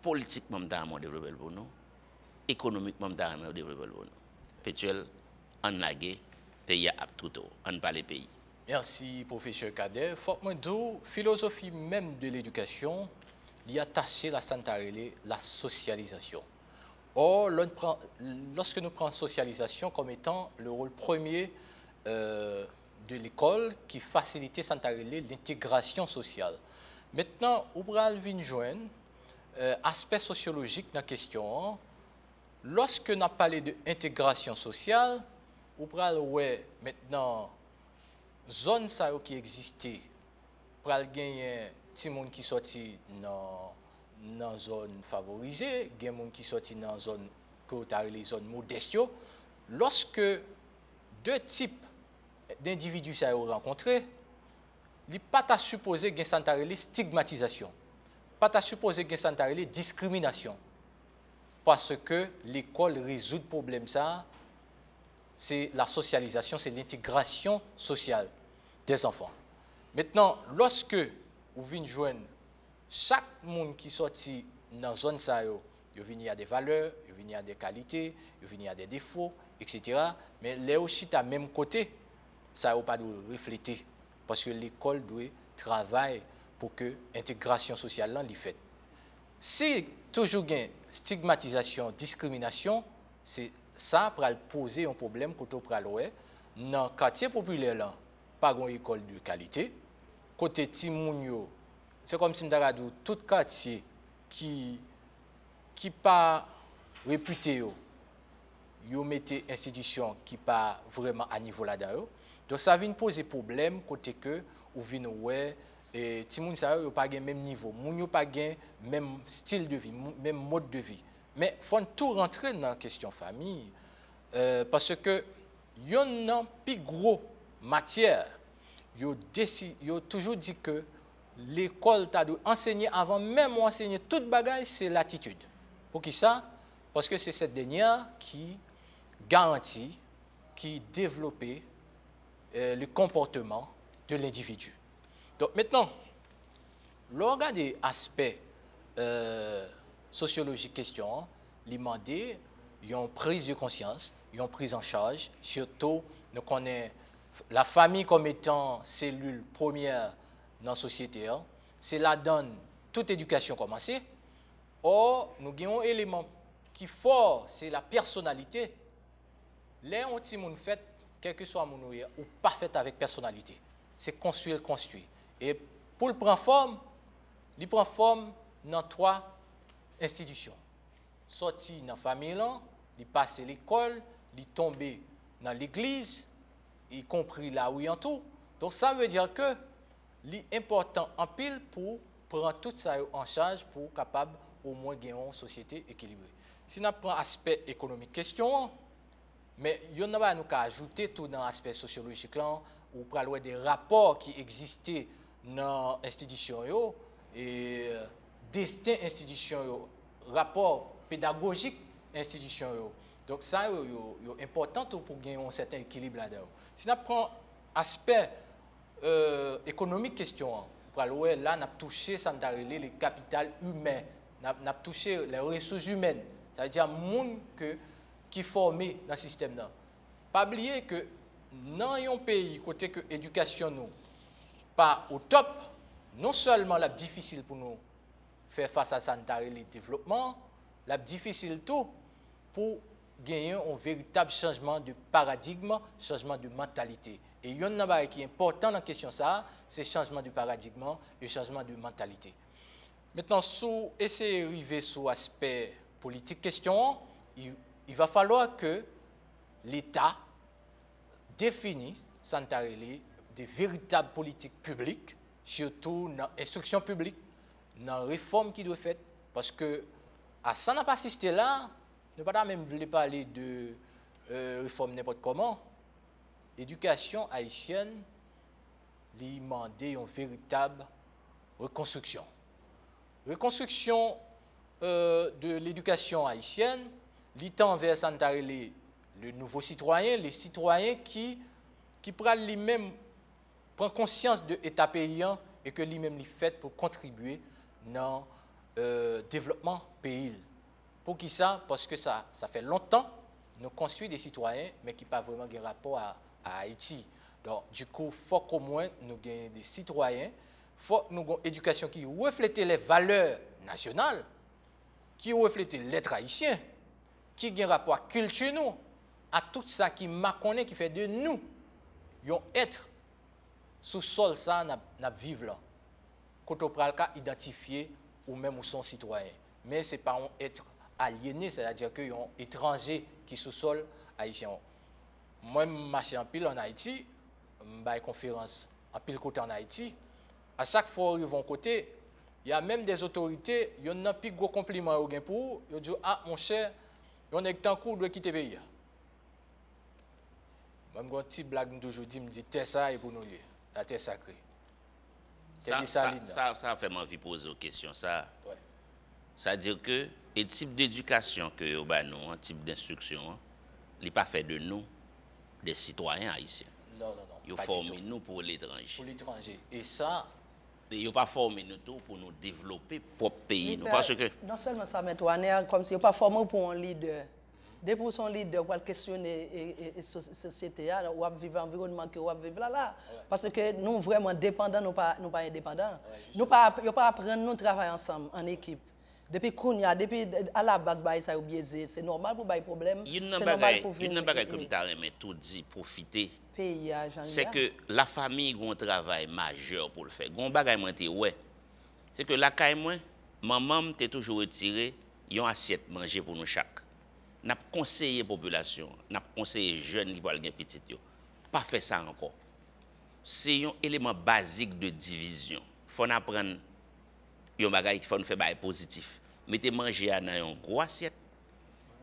Politiquement, nous développé pour nous. Économiquement, nous développé pour nous. Pétuel, en nagué, pays à tout, en pas les pays. Merci, professeur Kader. Faut philosophie même de l'éducation, il a attaché la santé la socialisation. Or, lorsque nous prenons socialisation comme étant le rôle premier euh, de l'école qui facilitait sans l'intégration sociale. Maintenant, ou pral vin joindre euh, aspect sociologique dans la question. Lorsque on a parlé d'intégration sociale, ou pral ouais maintenant zone ça qui existait pral gagner ti moun qui sorti dans dans zone favorisée, gen moun qui sorti dans zone que les zones modestes. Lorsque deux types d'individus ça rencontré, il pas à supposer qu'il y a stigmatisation. Pas à supposer qu'il y a discrimination. Parce que l'école résout le problème ça c'est la socialisation, c'est l'intégration sociale des enfants. Maintenant, lorsque vous venez joindre chaque monde qui sorti dans la zone ça, il vient à des valeurs, il vient à des qualités, il vient à des défauts, etc. Mais là aussi, à même côté, ça n'a pas de refléter. Parce que l'école doit travailler pour que l'intégration sociale soit faite. Si toujours une stigmatisation, discrimination, c'est ça pour poser un problème on dans le quartier populaire là, pas une école de qualité. Côté Timounio, c'est comme si tout quartier qui qui pas réputé yo, yo mettez institution qui pas vraiment à niveau là-dedans. Donc ça vient poser problème côté que ou vient ouais et Timoun ça yo pas même niveau, moun yo pas même style de vie, même mode de vie. Mais faut tout rentrer dans la question famille euh, parce que y a plus gros matière. Yo a toujours dit que l'école t'a dû enseigner avant même enseigner toute bagage, c'est l'attitude. Pour qui ça? Parce que c'est cette dernière qui garantit, qui développe euh, le comportement de l'individu. Donc maintenant, l'organe des aspects euh, sociologiques question, lui demander une prise de conscience, une prise en charge, surtout nous connaissons la famille comme étant cellule première dans la société. Hein. C'est là donne toute éducation commencée. Or, nous avons un élément qui est fort, c'est la personnalité. Les on fait, quel que soit mon ou pas fait avec personnalité. C'est construire, construire. Et pour le prendre forme, il prend forme dans trois institutions. Sorti dans la famille, il passe l'école, il tombe dans l'église, y compris là où il en tout. Donc ça veut dire que l'important en pile pour prendre tout ça en charge pour capable au moins gagner une société équilibrée. Si on prend l'aspect économique question, Men, yon nan ba nou ka ajoute tou nan aspect sociologik lan, ou pralwe de rapor ki egziste nan instidisyon yo, e euh, destin instidisyon yo, rapor pedagogik instidisyon yo. Donk sa yo yo, yo important ou pou gen yon seten ekilib la de yo. Si nan pran aspect euh, ekonomik kestyon an, pralwe la nap touche santarele le kapital humen, nap, nap touche le resous humen. Sa di a moun ke qui formé dans le système. Là. Pas oublier que dans un pays côté que l'éducation nous pas au top, non seulement c'est difficile pour nous faire face à ça le développement, c'est difficile tout pour gagner un véritable changement de paradigme, changement de mentalité. Et il y a un chose qui est important dans la question, ça, c'est le changement de paradigme et le changement de mentalité. Maintenant, si essayer d'arriver sur l'aspect politique question, va falloir que l'État définisse, des véritables politiques publiques, surtout dans l'instruction publique, dans la réforme qui doit être faite, parce que à ça n'a pas assisté là, ne pas même parler de euh, réforme n'importe comment. L'éducation haïtienne lui demandait une véritable reconstruction. Reconstruction euh, de l'éducation haïtienne, l'ITAN vers les, le nouveau citoyen, les citoyens qui, qui prennent lui-même, prend conscience de l'état paysan et que lui-même fait pour contribuer dans le euh, développement pays. Pour qui ça? Parce que ça, ça fait longtemps nous construisons des citoyens, mais qui pas vraiment de rapport à, Haïti. Donc, du coup, il faut qu'au moins nous ayons des citoyens, il faut que nous ayons une éducation qui reflète les valeurs nationales, qui reflète l'être haïtien, ki gen rapor ak kultu nou, ak tout sa ki makone ki fe de nou, yon etre sou sol sa nap, nap vive la. Koto pral ka identifiye ou menm ou son sitwayen. Men se pa yon etre aliene, se la dire ke yon etranje ki sou sol haisyen. Mwen mwache an pil an Haiti, mbay konferans an pil kote an Haiti, a chak fwa yon von kote, ya menm des otorite, yon nan pi gwo kompliment ou gen pou, yon diyo, ah, mon chè, on est tant coup de quitter le pays. Même blague toujours dit, me dit terre ça et pour nous la terre sacrée. Ça, ça, fait envie de poser une question. Ça, ouais. ça veut dire que le type d'éducation que nous avons, un type d'instruction, il n'est pas fait de nous des citoyens haïtiens. Non, non, non. Il nous pour l'étranger. Pour l'étranger. Et ça. N'a pas formé nous tout pour nous développer propre pays. Nous, parce que... Non seulement ça, mais toi, comme si pas formé pour un leader. Dès pour son leader, pour questionner la société, ou vivre l'environnement que vous vivre là, là. Parce que nous, vraiment dépendants, nous pas, nous pas indépendants. nous pas, pas apprendre nous travailler ensemble, en équipe. Depuis Kounia, depuis à la base, ça a biaisé. C'est normal pour des problèmes. Il n'y a pas comme tu as tout dit, profiter. peyi a jan diya? Se ke la fami yon travay majeur pou l'fè. Gon bagay mwen te wè. Se ke lakay mwen, mamam te toujou retire yon asyet manje pou nou chak. Nap konseye populasyon, nap konseye jen li wal gen pitit yo. Pa fè sa anko. Se yon eleman bazik de divizyon. Fon apren yon bagay ki fon fè baye pozitif. Mete manje a nan yon gro asyet,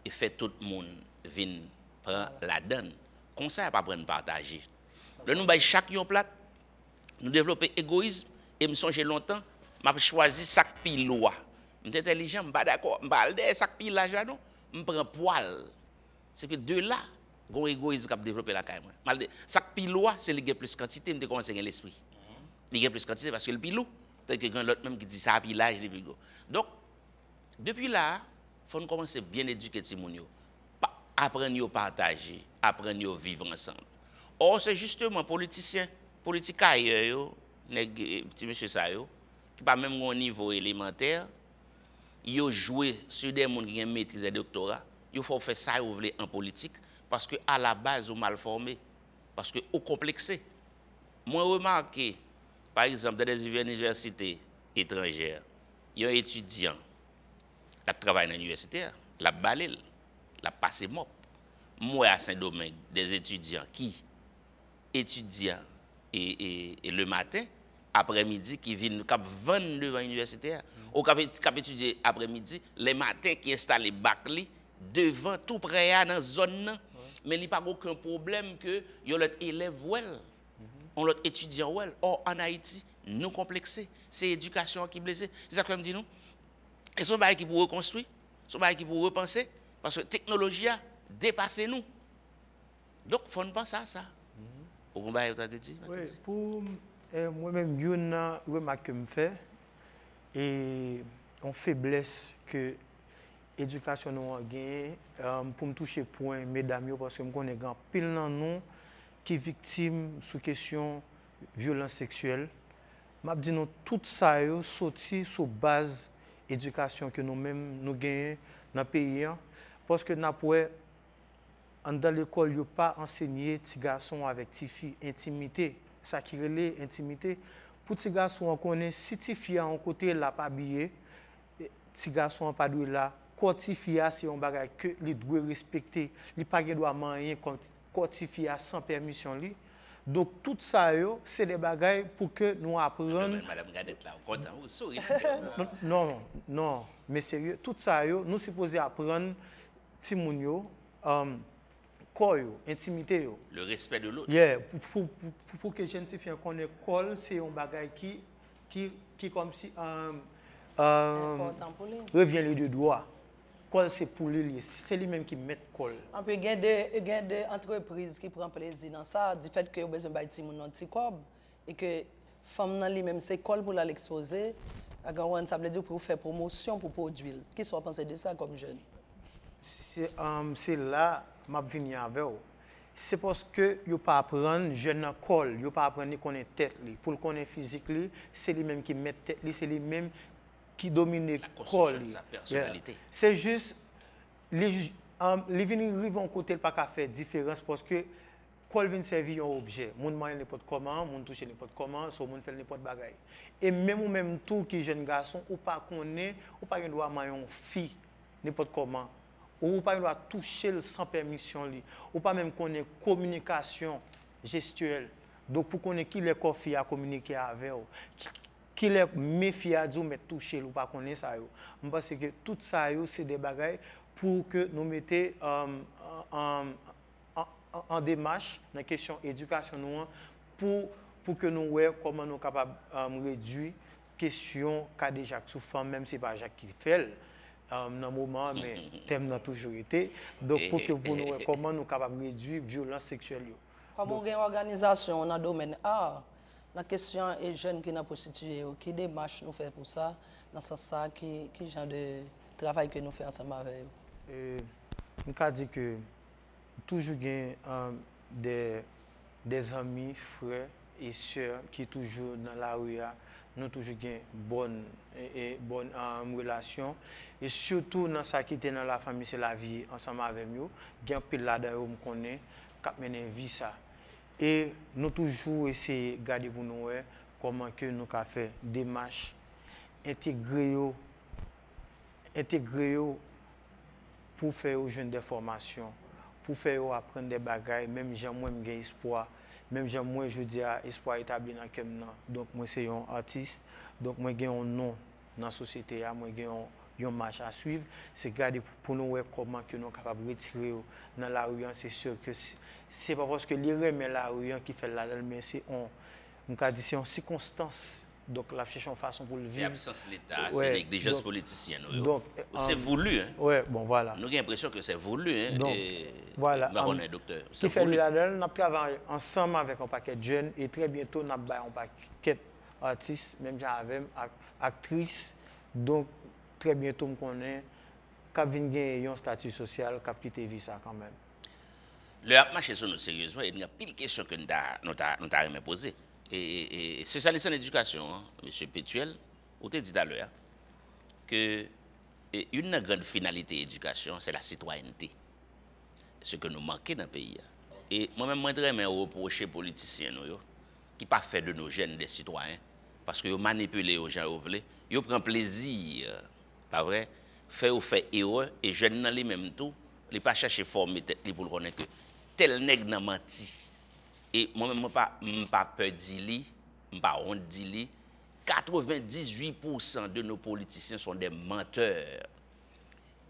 e fè tout moun vin pran la den. Comme ça, pas prendre partager. Là, nous chaque yon plat, nous développons égoïsme et me songe longtemps, m'a choisi sac piloa. Je intelligent, je pas d'accord, je pas de sac pilage non, je prends poil. C'est que de là, gon égoïsme qui a développé la caille. Sac piloa, c'est le plus quantité, je commence à l'esprit. Il y a plus quantité parce que le pilou, peut-être que l'autre même qui dit ça pilage, Donc depuis là, il faut commencer à bien éduquer les gens. apprendre à partager, apprendre à vivre ensemble. Or, c'est justement politicien, politique ailleurs, petit monsieur ça, qui pas même au niveau élémentaire, ils joué sur des gens qui ont maîtrise et doctorat, il faut faire ça en politique, parce que à la base, ils mal formé, parce que au complexé. Moi, remarqué, par exemple, dans des universités étrangères, il y a un étudiant qui travaille dans l'université, la balille. La passé mop. Moi, à Saint-Domingue, des étudiants qui? Étudient et, le matin, après-midi, qui viennent cap vendre devant l'université, ou cap, étudier après-midi, les matins qui installent les bacs devant tout près dans la zone. Mais il n'y a pas aucun problème que y a l'autre élève on l'autre étudiant Or, en Haïti, nous complexés. C'est l'éducation qui blessé. C'est ça que je dis nous. Et ce n'est qui pour reconstruire, ce n'est qui pour repenser, Paske teknoloji a depase nou. Dok fon pa sa sa. Ou kon ba yo ta de di? Oui, pou mwen men yon nan remak ke m fe, e yon febles ke edukasyon nou an genye, um, pou m touche poen medam yo, paske m konen gan pil nan nou, ki viktim sou kesyon violans seksuel. Map di nou tout sa yo soti sou baz edukasyon ke nou men nou genye nan peyi an, Poske na pouè, an dan l'ekol yo pa ensegnye ti gason avèk ti fi intimite, sakirele intimite, pou ti gason an konen si ti fi an kote la pa biye, e, ti gason an pa dwe la, koti fi a se yon bagay ke li dwe respekte, li pa gen dwa manyen koti fi a san permisyon li, Donk tout sa yo, se de bagay pou ke nou apren... Madame Gadet la, ou kontan ou sou? Non, non, non, non, men serye, tout sa yo, nou se pose apren ti moun yo, um, kor yo, intimite yo. Le respect de l'autre. Yeah, pou, pou, pou, pou ke jentifyan konen kol, se yon bagay ki, ki, ki kom si um, um, revyen li de doa. Kol se pou li li, se li menm ki met kol. Anpe gen de, gen de entreprise ki pren plezi nan sa, di fet ke yo bezon bay ti moun nan ti kob, e ke fam nan li menm se kol pou la l'expose, agan wan sa ble di pou fè promosyon pou pou d'huil. Ki so apanse de sa kom jen? se, um, se la map vini ave ou. Se poske yo pa apren jen nan kol, yo pa apren ni konen tet li. Pou l konen fizik li, se li menm ki met tet li, se li menm ki domine kol li. Yeah. Se jist, li, um, li vini rivon kote l pa ka fe diferans poske kol vin servi yon obje. Moun mayen ne pot koman, moun touche ne pot koman, sou moun fel ne pot bagay. E menm ou menm tou ki jen gason, ou pa konen, ou pa yon doa mayon fi ne pot koman. Ou pa yon a touche l san permisyon li. Ou pa menm konen komunikasyon gestuel. Dok pou konen ki le kofi a komunike ave ou. Ki le me fi a dzo me touche l ou pa konen sa yo. Mba se ke tout sa yo se de bagay pou ke nou mette an um, um, um, demache nan kesyon edukasyon nou an pou, pou ke nou we koman nou kapab redwi kesyon kade jak sou fan menm se pa jak ki fel. um, nan mouman, men tem nan toujou ite. Dok pou ki pou nou rekoman nou kapab redwi violans seksuel yo. Kwa bon gen organizasyon nan domen a, nan kesyon e jen ki nan prostituye yo, ki demache nou fè pou sa, nan sa sa ki, ki jan de travay ke nou fè ansama vè yo? Euh, nou ka di ke toujou gen um, de, de zami, frè, et sè ki toujou nan la ouya nou toujou gen bon, e, e, bon um, relasyon. E syoutou nan sa ki te nan la fami se la vi ansama avèm yo, gen pil la da yo m konen, kap menen vi sa. E nou toujou eseye gade pou nou we, koman ke nou ka fe demache, entegre yo, entegre yo pou fe yo jen de formasyon, pou fe yo apren de bagay, menm jan mwen gen espoi, Mem jan mwen jodi a espwa etabli nan kem nan. Donk mwen se yon artist, donk mwen gen yon non nan sosyete ya, mwen gen yon, yon match a suiv. Se gade pou nou wek koman ke nou kapab retire yo nan la riyan, se sure ke se pa poske li reme la riyan ki fel la lal, men se yon, mwen ka di se yon sikonstans Donc la cherche une façon pour le C'est vivre. absence de l'État, Ouais, c'est négligence politicienne. donc, c'est euh, voulu. Hein. Ouais, bon voilà. Nous avons l'impression que c'est voulu. Hein. Donc, et- voilà. Docteur. C'est Qui fait donne, nous travaillons ensemble avec un paquet de jeunes et très bientôt nous avons un paquet d'artistes, même avec actrices. Donc très bientôt nous connaissons qu'à venir un statut social, qu'à quitter vie ça quand même. Le marché sur nous sérieusement, il y a pile de questions que nous avons posées. et, et spécialiste en éducation, hein, M. Pétuel, vous avez dit tout à l'heure que e, une grande finalité de l'éducation, c'est la citoyenneté. Ce que nous manquons dans le pays. Hein. Et moi-même, moi, je voudrais reprocher aux politiciens nous, qui pas fait de nos jeunes des citoyens, parce qu'ils manipulent les gens, ils prennent plaisir, pas vrai, faire ou faire erreur, et jeunes dans les mêmes tout, ils ne pas chercher former tête pour connaître que tel nègre n'a menti. E mwen mwen pa, pa pe di li, mwen pa on di li, 98% de nou politisyen son de menteur.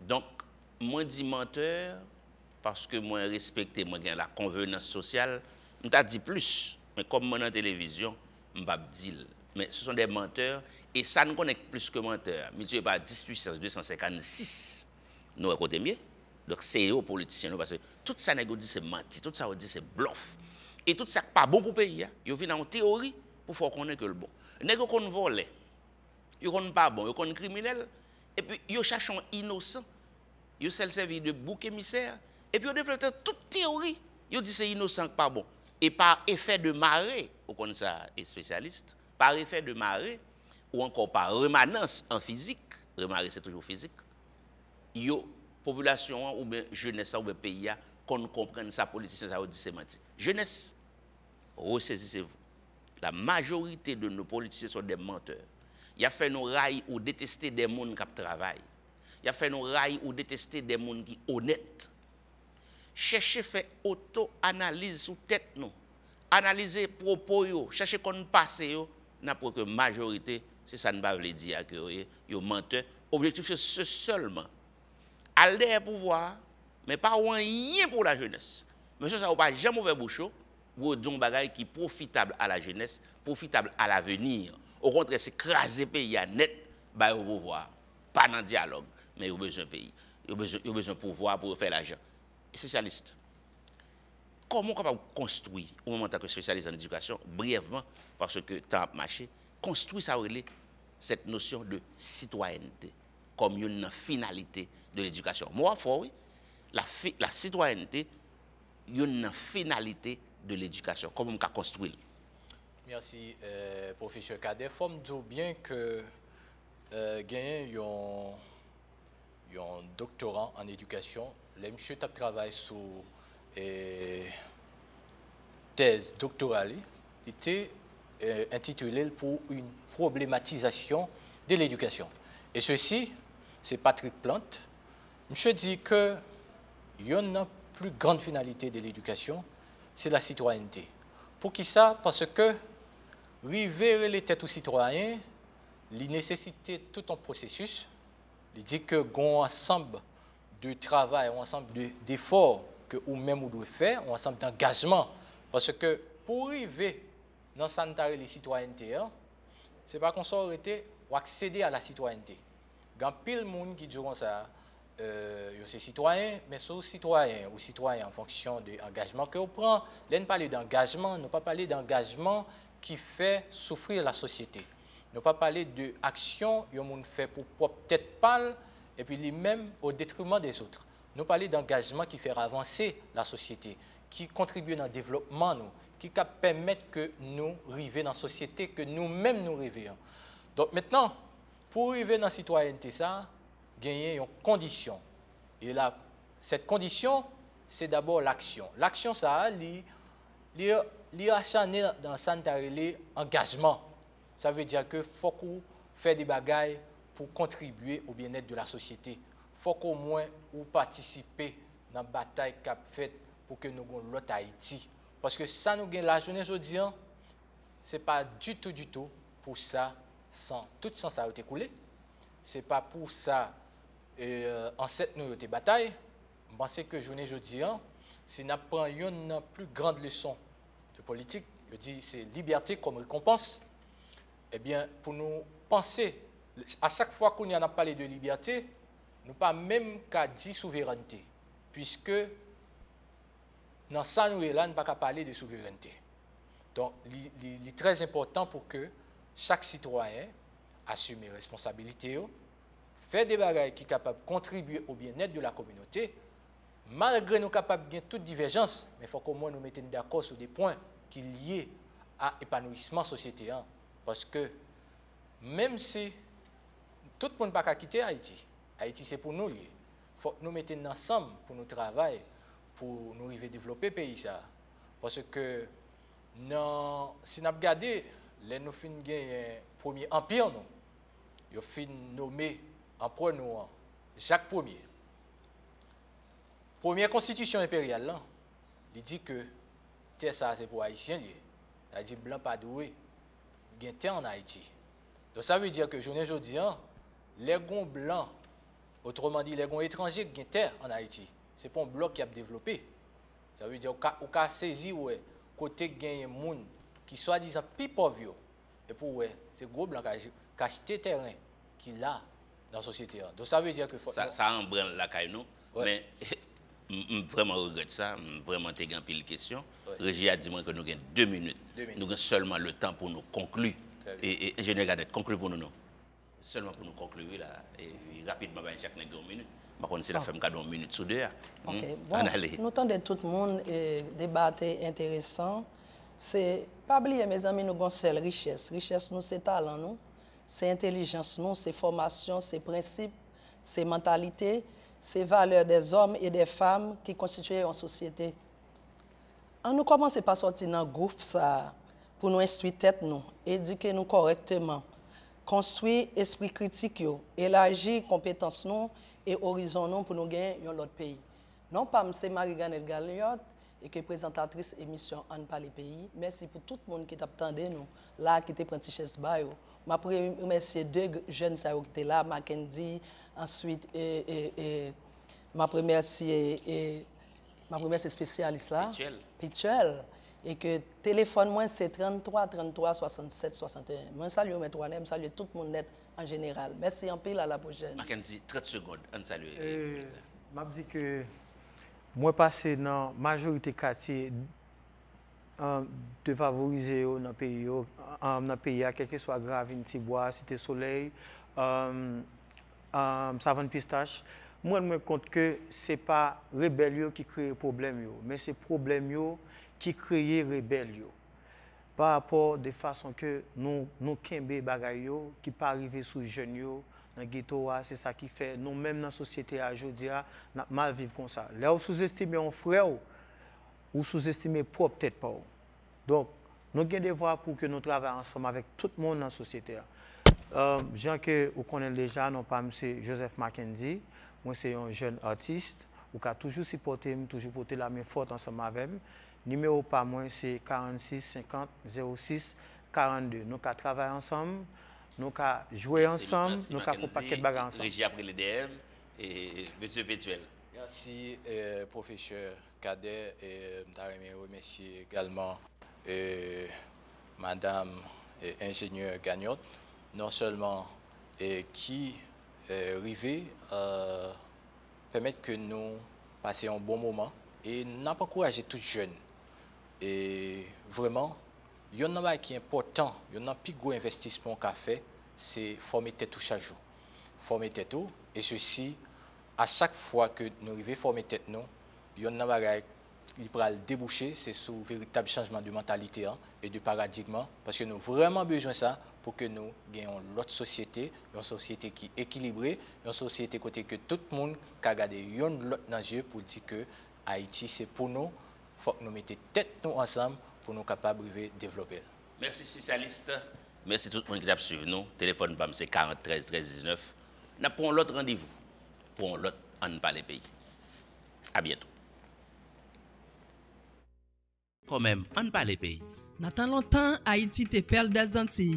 Donk, mwen di menteur, paske mwen respekte mwen gen la konvenans sosyal, mwen ta di plus, men kom mwen an televizyon, mwen pa di li. Men, se son de menteur, e sa nou konek plus ke menteur. Miltye pa 10 puissance 256, nou ekote miye. Dok se yo politisyen nou, parce tout sa nego di se menti, tout sa ou di se blof. Et tout ça pas bon pour le pays. Ils viennent en théorie pour faire connaître que le bon. Nèg qu'on vole, ils ne pas bon, ils sont criminels et puis ils cherchent innocent. Ils se servent de bouc émissaire et puis ils développent toute théorie. Ils disent c'est innocent pas bon. Et par effet de marée, au comme ça est spécialiste, par effet de marée ou encore par remanence en physique, remarquer c'est toujours physique. Yo population ou bien jeunesse ou bien pays a, qu'on comprenne ça politicien ça dit c'est menti. Jeunesse ressaisissez-vous. La majorité de nos politiciens sont des menteurs. Il a fait nos rails ou détester des gens qui travaillent. Il a fait nos rails ou détester des gens qui sont honnêtes. Cherchez faire auto-analyse sous tête nous. Analyser propos yo, chercher qu'on passe n'a pour que majorité, c'est ça ne pas veut dire que yo, menteur. Objectif c'est ce seulement. Aller pouvoir, mais pas rien pour la jeunesse. Monsieur ça va pas jamais mauvais bouchon ou un bagage qui est profitable à la jeunesse, profitable à l'avenir. Au contraire, c'est craser pays à net bah, au pouvoir, pas dans le dialogue, mais ils ont besoin de pays. Ils ont besoin, de pouvoir pour faire l'argent. Spécialiste, comment on peut construire, au moment que spécialiste en éducation, brièvement, parce que temps a marché, construire ça, cette notion de citoyenneté comme une finalité de l'éducation. Moi, faut, oui, la, citoyenneté, une finalité de l'éducation, comme on peut construire. Merci, euh, professeur. Il faut me bien que euh, gagner un, un doctorant en éducation, les monsieur travaillé sur euh, thèse doctorale, était euh, intitulé pour une problématisation de l'éducation. Et ceci, c'est Patrick Plante. Monsieur dit que il y a une plus grande finalité de l'éducation, c'est la citoyenneté. Pour qui ça? Parce que river les têtes aux citoyens, il nécessite tout un processus. Il dit que un ensemble de travail, un ensemble d'efforts que ou même vous devez faire, un ensemble d'engagement. Parce que pour arriver dans sanitaire les citoyenneté, hein, ce n'est pas qu'on soit arrêté ou accéder à la citoyenneté. Il y a pile de monde qui dit ça, euh, c'est citoyen, mais c'est citoyen ou citoyen en fonction de l'engagement que vous prenez. Là, ne parler d'engagement, ne pas parler d'engagement qui fait souffrir la société. Ne pas parler d'action que monde fait pour peut-être pas et puis lui-même au détriment des autres. Nous parler d'engagement qui fait avancer la société, qui contribue dans le développement, nous, qui permet que nous arrivions dans la société, que nous-mêmes nous rêvions. Donc maintenant, pour arriver dans la citoyenneté, ça, gagner une condition. Et là, cette condition, c'est d'abord l'action. L'action, ça, a dans santé engagement. Ça veut dire que faut qu'on fait des bagailles pour contribuer au bien-être de la société. faut qu'au moins ou participer dans la bataille qu'a faite pour que nous ayons l'autre Haïti. Parce que ça nous gagne la journée aujourd'hui, ce n'est pas du tout, du tout pour ça, sans, toute sans ça a été coulé. Ce n'est pas pour ça euh, en cette nous bataille, je pense que journée aujourd'hui, si nous apprenons une plus grande leçon de politique, je dis c'est liberté comme récompense, eh bien, pour nous penser, à chaque fois qu'on y a parlé de liberté, nous pas même qu'à dire souveraineté, puisque dans ça, nous là, ne pas parler de souveraineté. Donc, il est très important pour que chaque citoyen assume ses responsabilités, fè de bagay ki kapab kontribuye ou bien net de la kominote, malgre nou kapab gen tout diverjans, men fò kon mwen nou meten d'akos ou de pon ki liye a epanouisman sosyete an. Paske, menm se tout moun baka kite Haiti, Haiti se pou nou liye, fò nou meten ansam pou nou travay, pou nou rive devlope peyi sa. Paske, nan, si nap gade, lè nou fin gen premier empire nou, yo fin nomé empereur nous, Jacques Ier. Première constitution impériale, là, il dit que ça c'est pour Haïtiens. Il dit blanc pas doué, y a en Haïti. Donc ça veut dire que journée aujourd'hui, hein, les gons blancs, autrement dit les gons étrangers ont terre en Haïti, ce n'est pas un bloc qui a développé. Ça veut dire qu'on a saisi ouais, côté gagne monde qui soit disant plus pauvre et pour ouais, c'est gros blanc qui a acheté terrain qui là dans la société. Donc ça veut dire que ça ça embranle la caille nous mais je vraiment regrette ça, vraiment t'ai une pile question. Régie a dit moi que nous avons deux minutes. Nous avons seulement le temps pour nous conclure. Et, je ne regarde conclure pour nous. Non? Seulement pour nous conclure là. Et, rapidement, ben, chaque deux minutes. Par contre, c'est la femme qui a une minute sous deux. Ok, hmm? bon, nous entendons tout le monde et débattre intéressant. C'est pas oublier, mes amis, nous avons seule richesse. Richesse, nous, c'est talent, nous. Se intelijans nou, se formasyon, se prinsip, se mentalite, se valeur des om e des fam ki konstituye yon sosyete. An nou komanse pa soti nan gouf sa pou nou instwi tet non, nou, edike nou korekteman, konstwi espri kritik yo, elaji kompetans nou e orizon nou pou nou gen yon lot peyi. Non pam se Marie-Ganel Galliot, e ke prezentatris emisyon An Pali Peyi, mersi pou tout moun ki tap tande nou, la ki te prantiches bayo, Ma pou remersiye de jen sa yo ki te la, Mackenzie, answit, ma pou remersiye spesyalist la, Pichel, e ke telefon mwen se 33 33 67 61. Mwen salye ou metwane, mwen salye tout moun net an general. Mersi an pil a la pojen. Mackenzie, 30 seconde, an salye. Euh, Mab di ke mwen pase nan majorite katye de favorize yo nan peyi yo, nan peyi ya, kelke swa Gravine, Tibwa, Site Soleil, um, um, Savon Pistache, mwen mwen kont ke se pa rebel yo ki kreye problem yo, men se problem yo ki kreye rebel yo. Par rapport de fason ke nou, nou kenbe bagay yo ki pa arrive sou jen yo nan ghetto wa, se sa ki fe, nou menm nan sosyete a jodi a, nan mal viv kon sa. Le ou sous-estime yon fre ou, ou sous-estime prop tèt pa ou. Donc nous avons des voies pour que nous travaillions ensemble avec tout le monde dans la société. Euh, Jean que vous connaissez déjà, non pas M. Joseph Mackenzie. Moi, c'est un jeune artiste qui a toujours supporté, toujours porté la main forte ensemble avec moi. Numéro pas moi, c'est 46 50 06 42. Nous avons travaillé ensemble, nous avons joué ensemble, nous avons fait un paquet de bagages ensemble. Régie après le DM et M. Pétuel. Merci, euh, professeur Cadet. Et je remercier également euh, Madame euh, ingénieure Gagnotte non seulement et qui est arrivé euh, permettre que nous passions un bon moment et n'a pas encouragé tout jeunes. Et vraiment, il y a un qui est important, il y a un plus gros investissement qu'a fait, c'est former tête tout chaque jour. Former tête tout, et ceci, à chaque fois que nous arrivons à former tête nous, il y a un qui va déboucher, c'est sur un véritable changement de mentalité hein, et de paradigme, parce que nous avons vraiment besoin de ça pour que nous ayons l'autre société, une société qui est équilibrée, une société côté que tout le monde a regardé l'autre dans les yeux pour dire que Haïti, c'est pour nous. Il faut que nous mettions tête nous ensemble pour nous capables de développer. Merci, spécialiste. Merci tout le monde qui a suivi nous. Téléphone BAM, c'est 43 13 19. Nous avons l'autre rendez-vous pour l'autre en parler pays. À bientôt. kon men an pa le peyi. Natan lontan, Haiti te perl de zanti.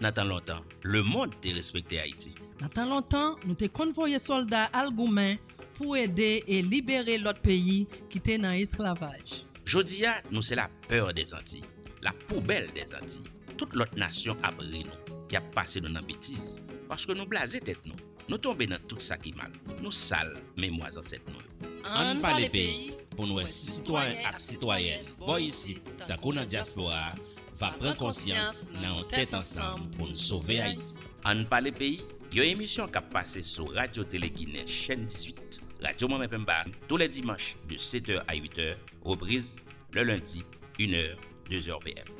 Natan lontan, le moun te respekte Haiti. Natan lontan, nou te konvoye soldat al goumen pou ede e libere lot peyi ki te nan esklavaj. Jodia, nou se la peur de zanti, la poubel de zanti. Tout lot nasyon apre nou, ya pase nou nan betiz. Paske nou blaze tet nou, nou tombe nan tout sa ki mal, nou sal memwa zanset nou. An pa le peyi. pou nou es sitwayen ak sitwayen bo yisit takou nan diaspora va pren konsyans nan an tèt ansam pou nou sove Haiti. An pale peyi, yo emisyon kap pase sou Radio Tele Guinè chèn 18, Radio Mame Pemba, tou le dimanche de 7h a 8h, reprise le lundi 1h, 2h PM.